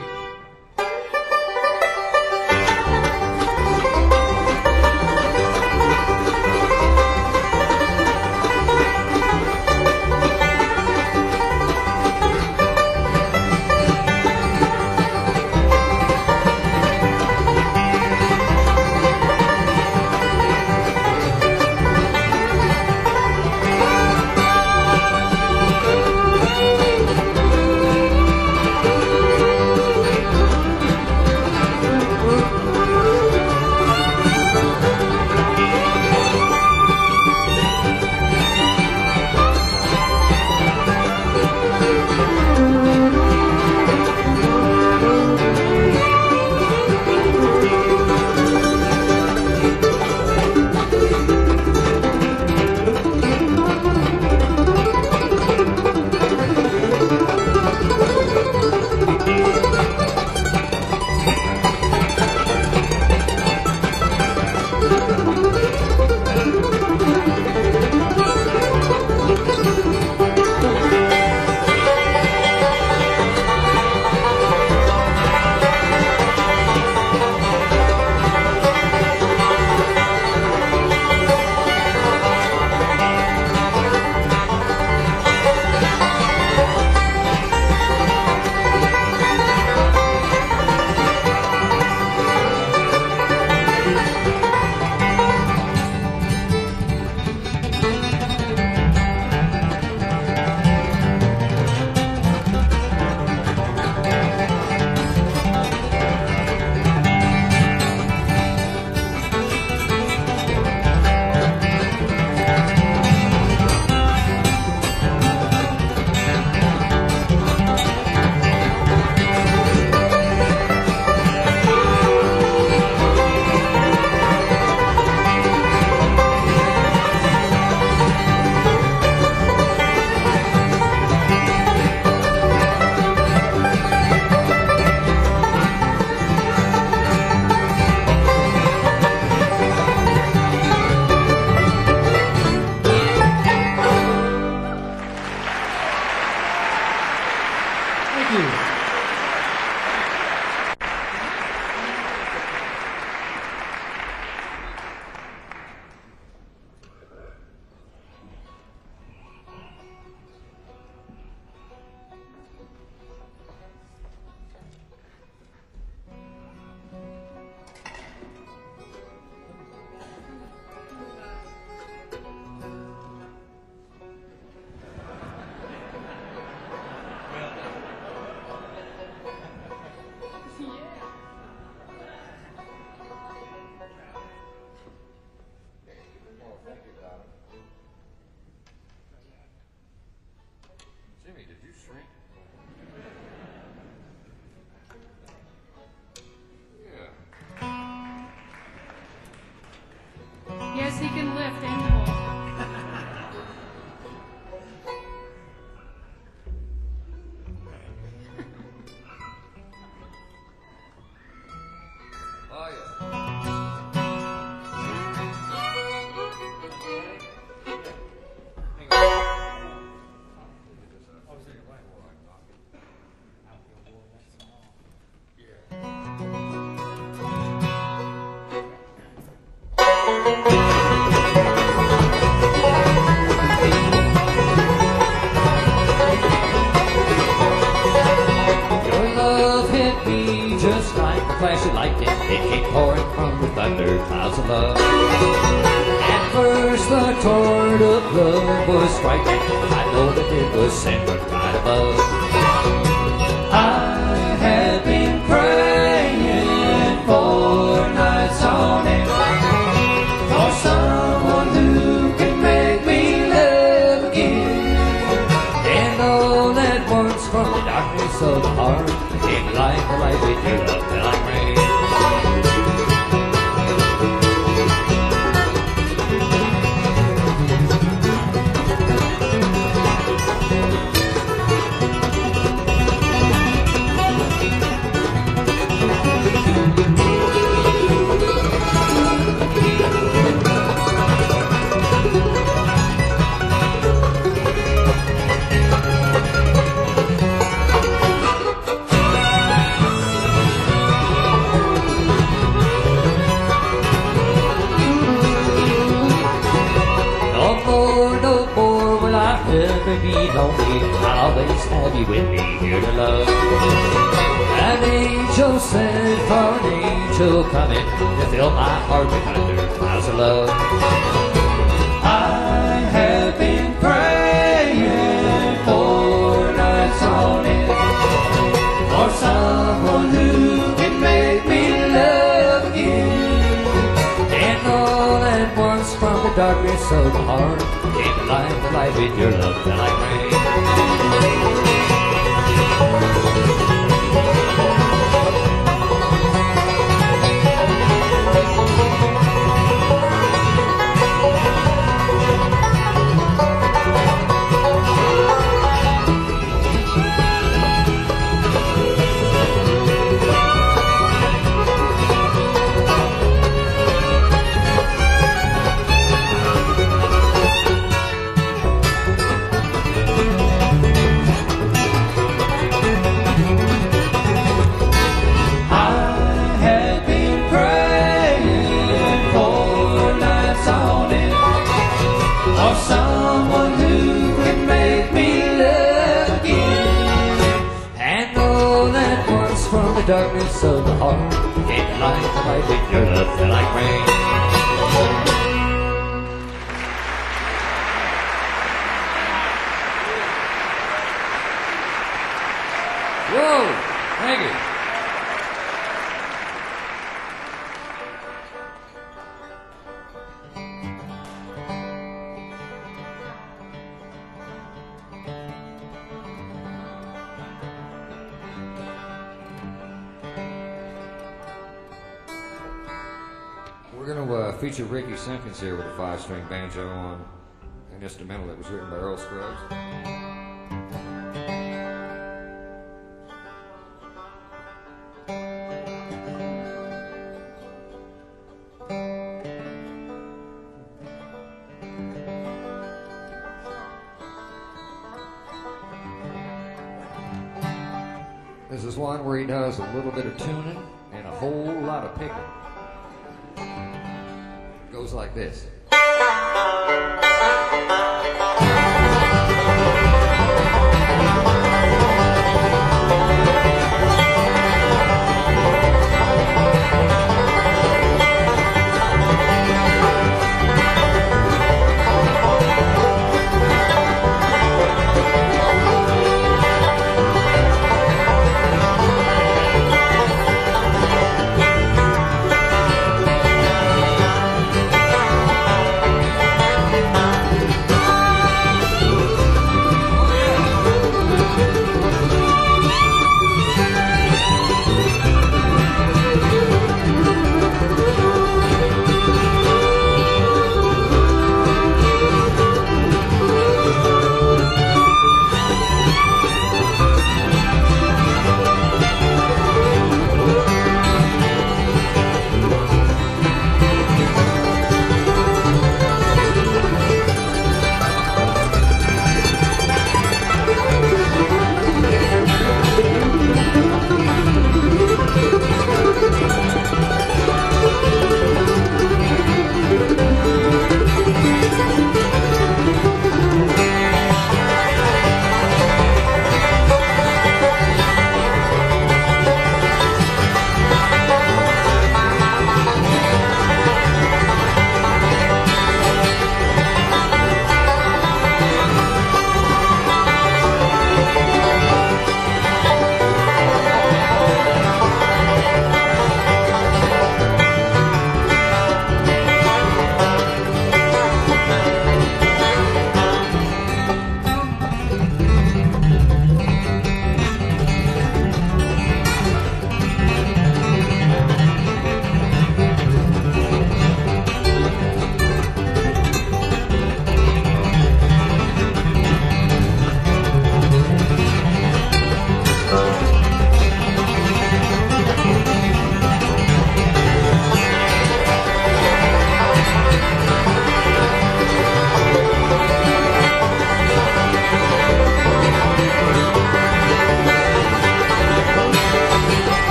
A little bit of tuning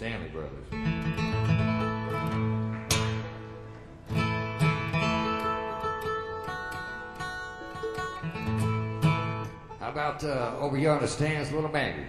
Stanley Brothers. How about uh, over here on the stands, Little Maggie?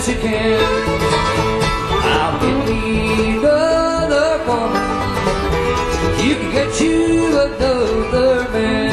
as you can. I'll get me another one. You can get you another man.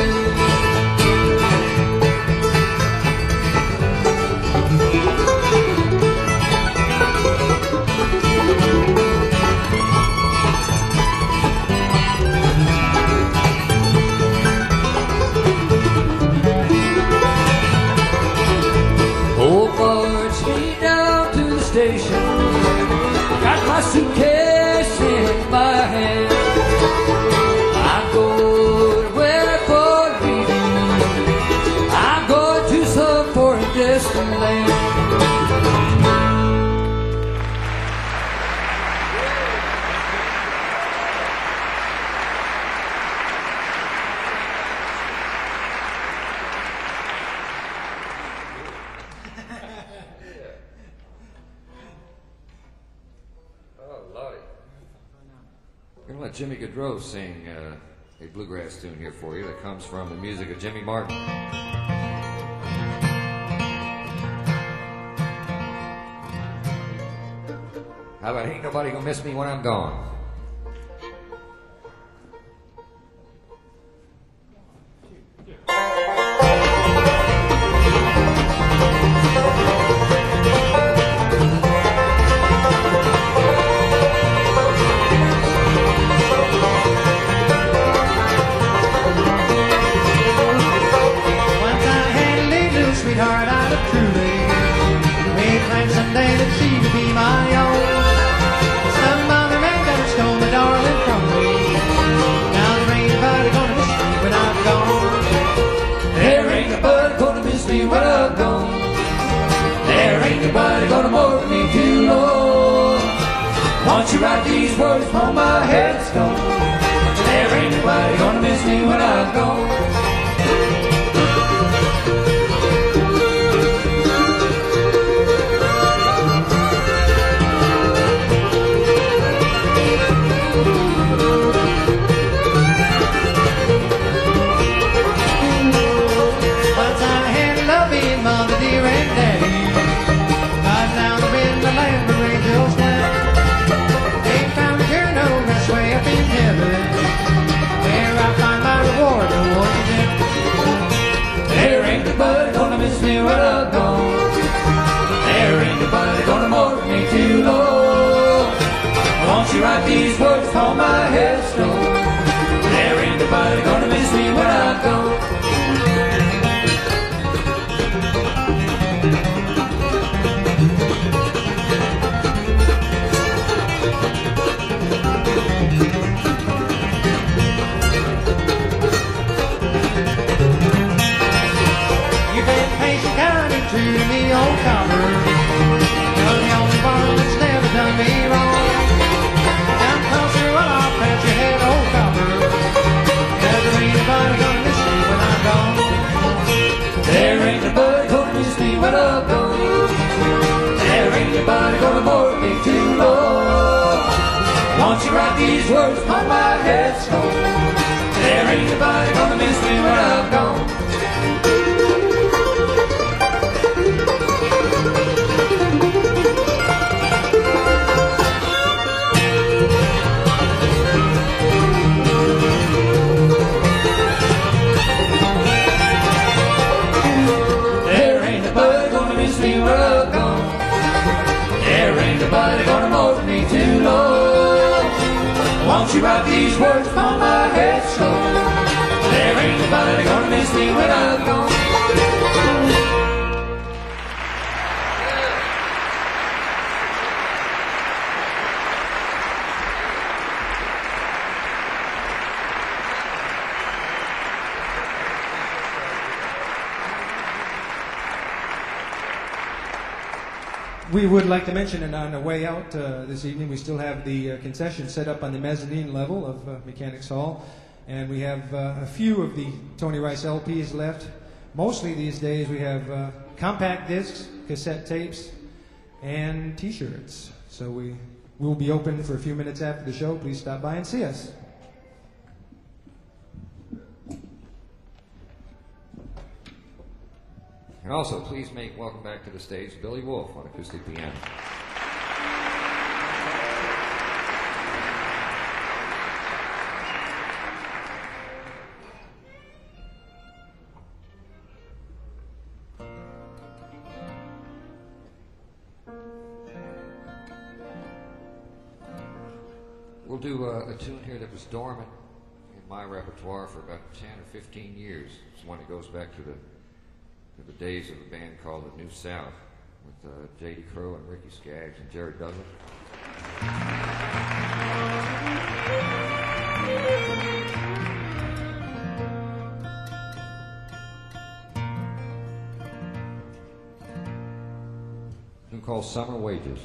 bluegrass tune here for you that comes from the music of Jimmy Martin. How about Ain't Nobody Gonna Miss Me When I'm Gone? Me too low. Won't you write these words on my headstone? Miss I'm gone. There ain't nobody gonna mold me too low. Won't you write these words on my headstone? There ain't nobody gonna miss me when I'm gone. To me, old copper. The only one that's never done me wrong. Down closer while I'll pat your head, old copper. Ain't nobody gonna miss me when I'm gone. There ain't nobody gonna miss me when I'm gone. There ain't nobody gonna mold me too low. Won't you write these words on my headstone? There ain't nobody gonna miss me when I'm gone. You write these words on my headstone? There ain't nobody gonna miss me when I'm gone. We would like to mention, and on the way out uh, this evening, we still have the uh, concession set up on the mezzanine level of uh, Mechanics Hall, and we have uh, a few of the Tony Rice LPs left. Mostly these days, we have uh, compact discs, cassette tapes, and T-shirts. So we will be open for a few minutes after the show. Please stop by and see us. And also, please make welcome back to the stage Billy Wolf on acoustic piano. We'll do a, a tune here that was dormant in my repertoire for about 10 or 15 years. It's one that goes back to the the days of a band called the New South with uh, J.D. Crowe and Ricky Skaggs and Jerry Douglas. Called Summer Wages.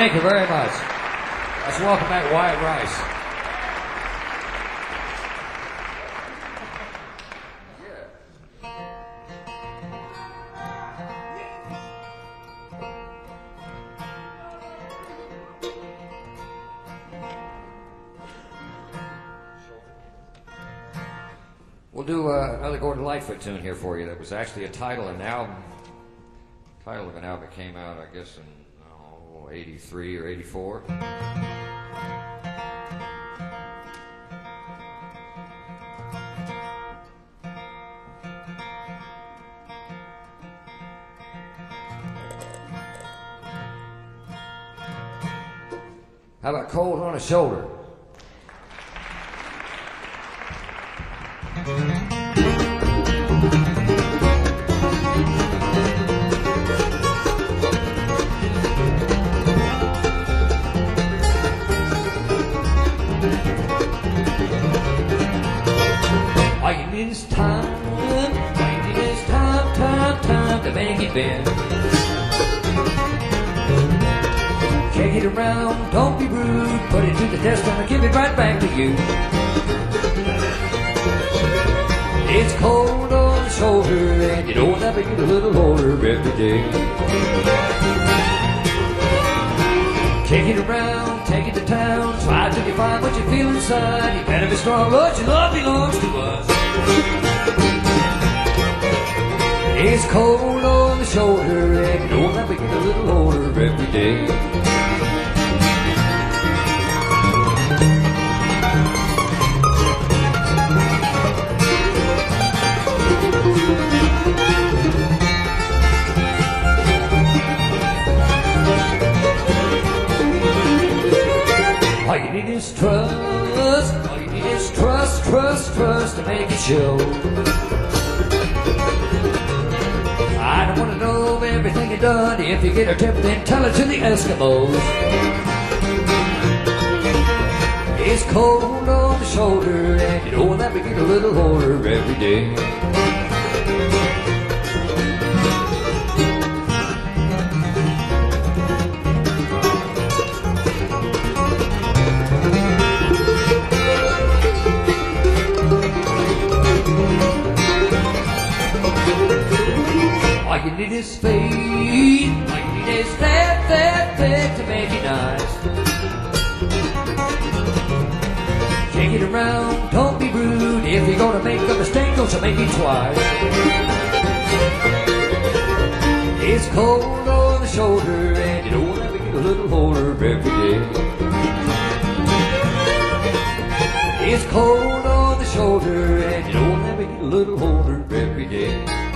Thank you very much. Let's welcome back Wyatt Rice. We'll do uh, another Gordon Lightfoot tune here for you. That was actually a title, an album, title of an album that came out, I guess, in 83 or 84. How about cold on the shoulder? Make. Shake it around, don't be rude. Put it to the test and I'll give it right back to you. It's cold on the shoulder, and you know that we get a little older every day. Take it around, take it to town, try to define what you feel inside. You better be strong, Lord, your love belongs to us. It's cold on the shoulder, and that we get a little older every day. All you need is trust. All you need is trust, trust, trust to make it show. To know everything you've done. If you get a tip, then tell it to the Eskimos. It's cold on the shoulder, and you know that we get a little older every day. You need is. All you need is that, that, that to make it nice. Shake it around, don't be rude. If you're gonna make a mistake, don't make it twice. It's cold on the shoulder, and you that we get a little older every day. It's cold on the shoulder, and you that we get a little older every day.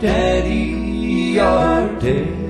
Daddy are dead.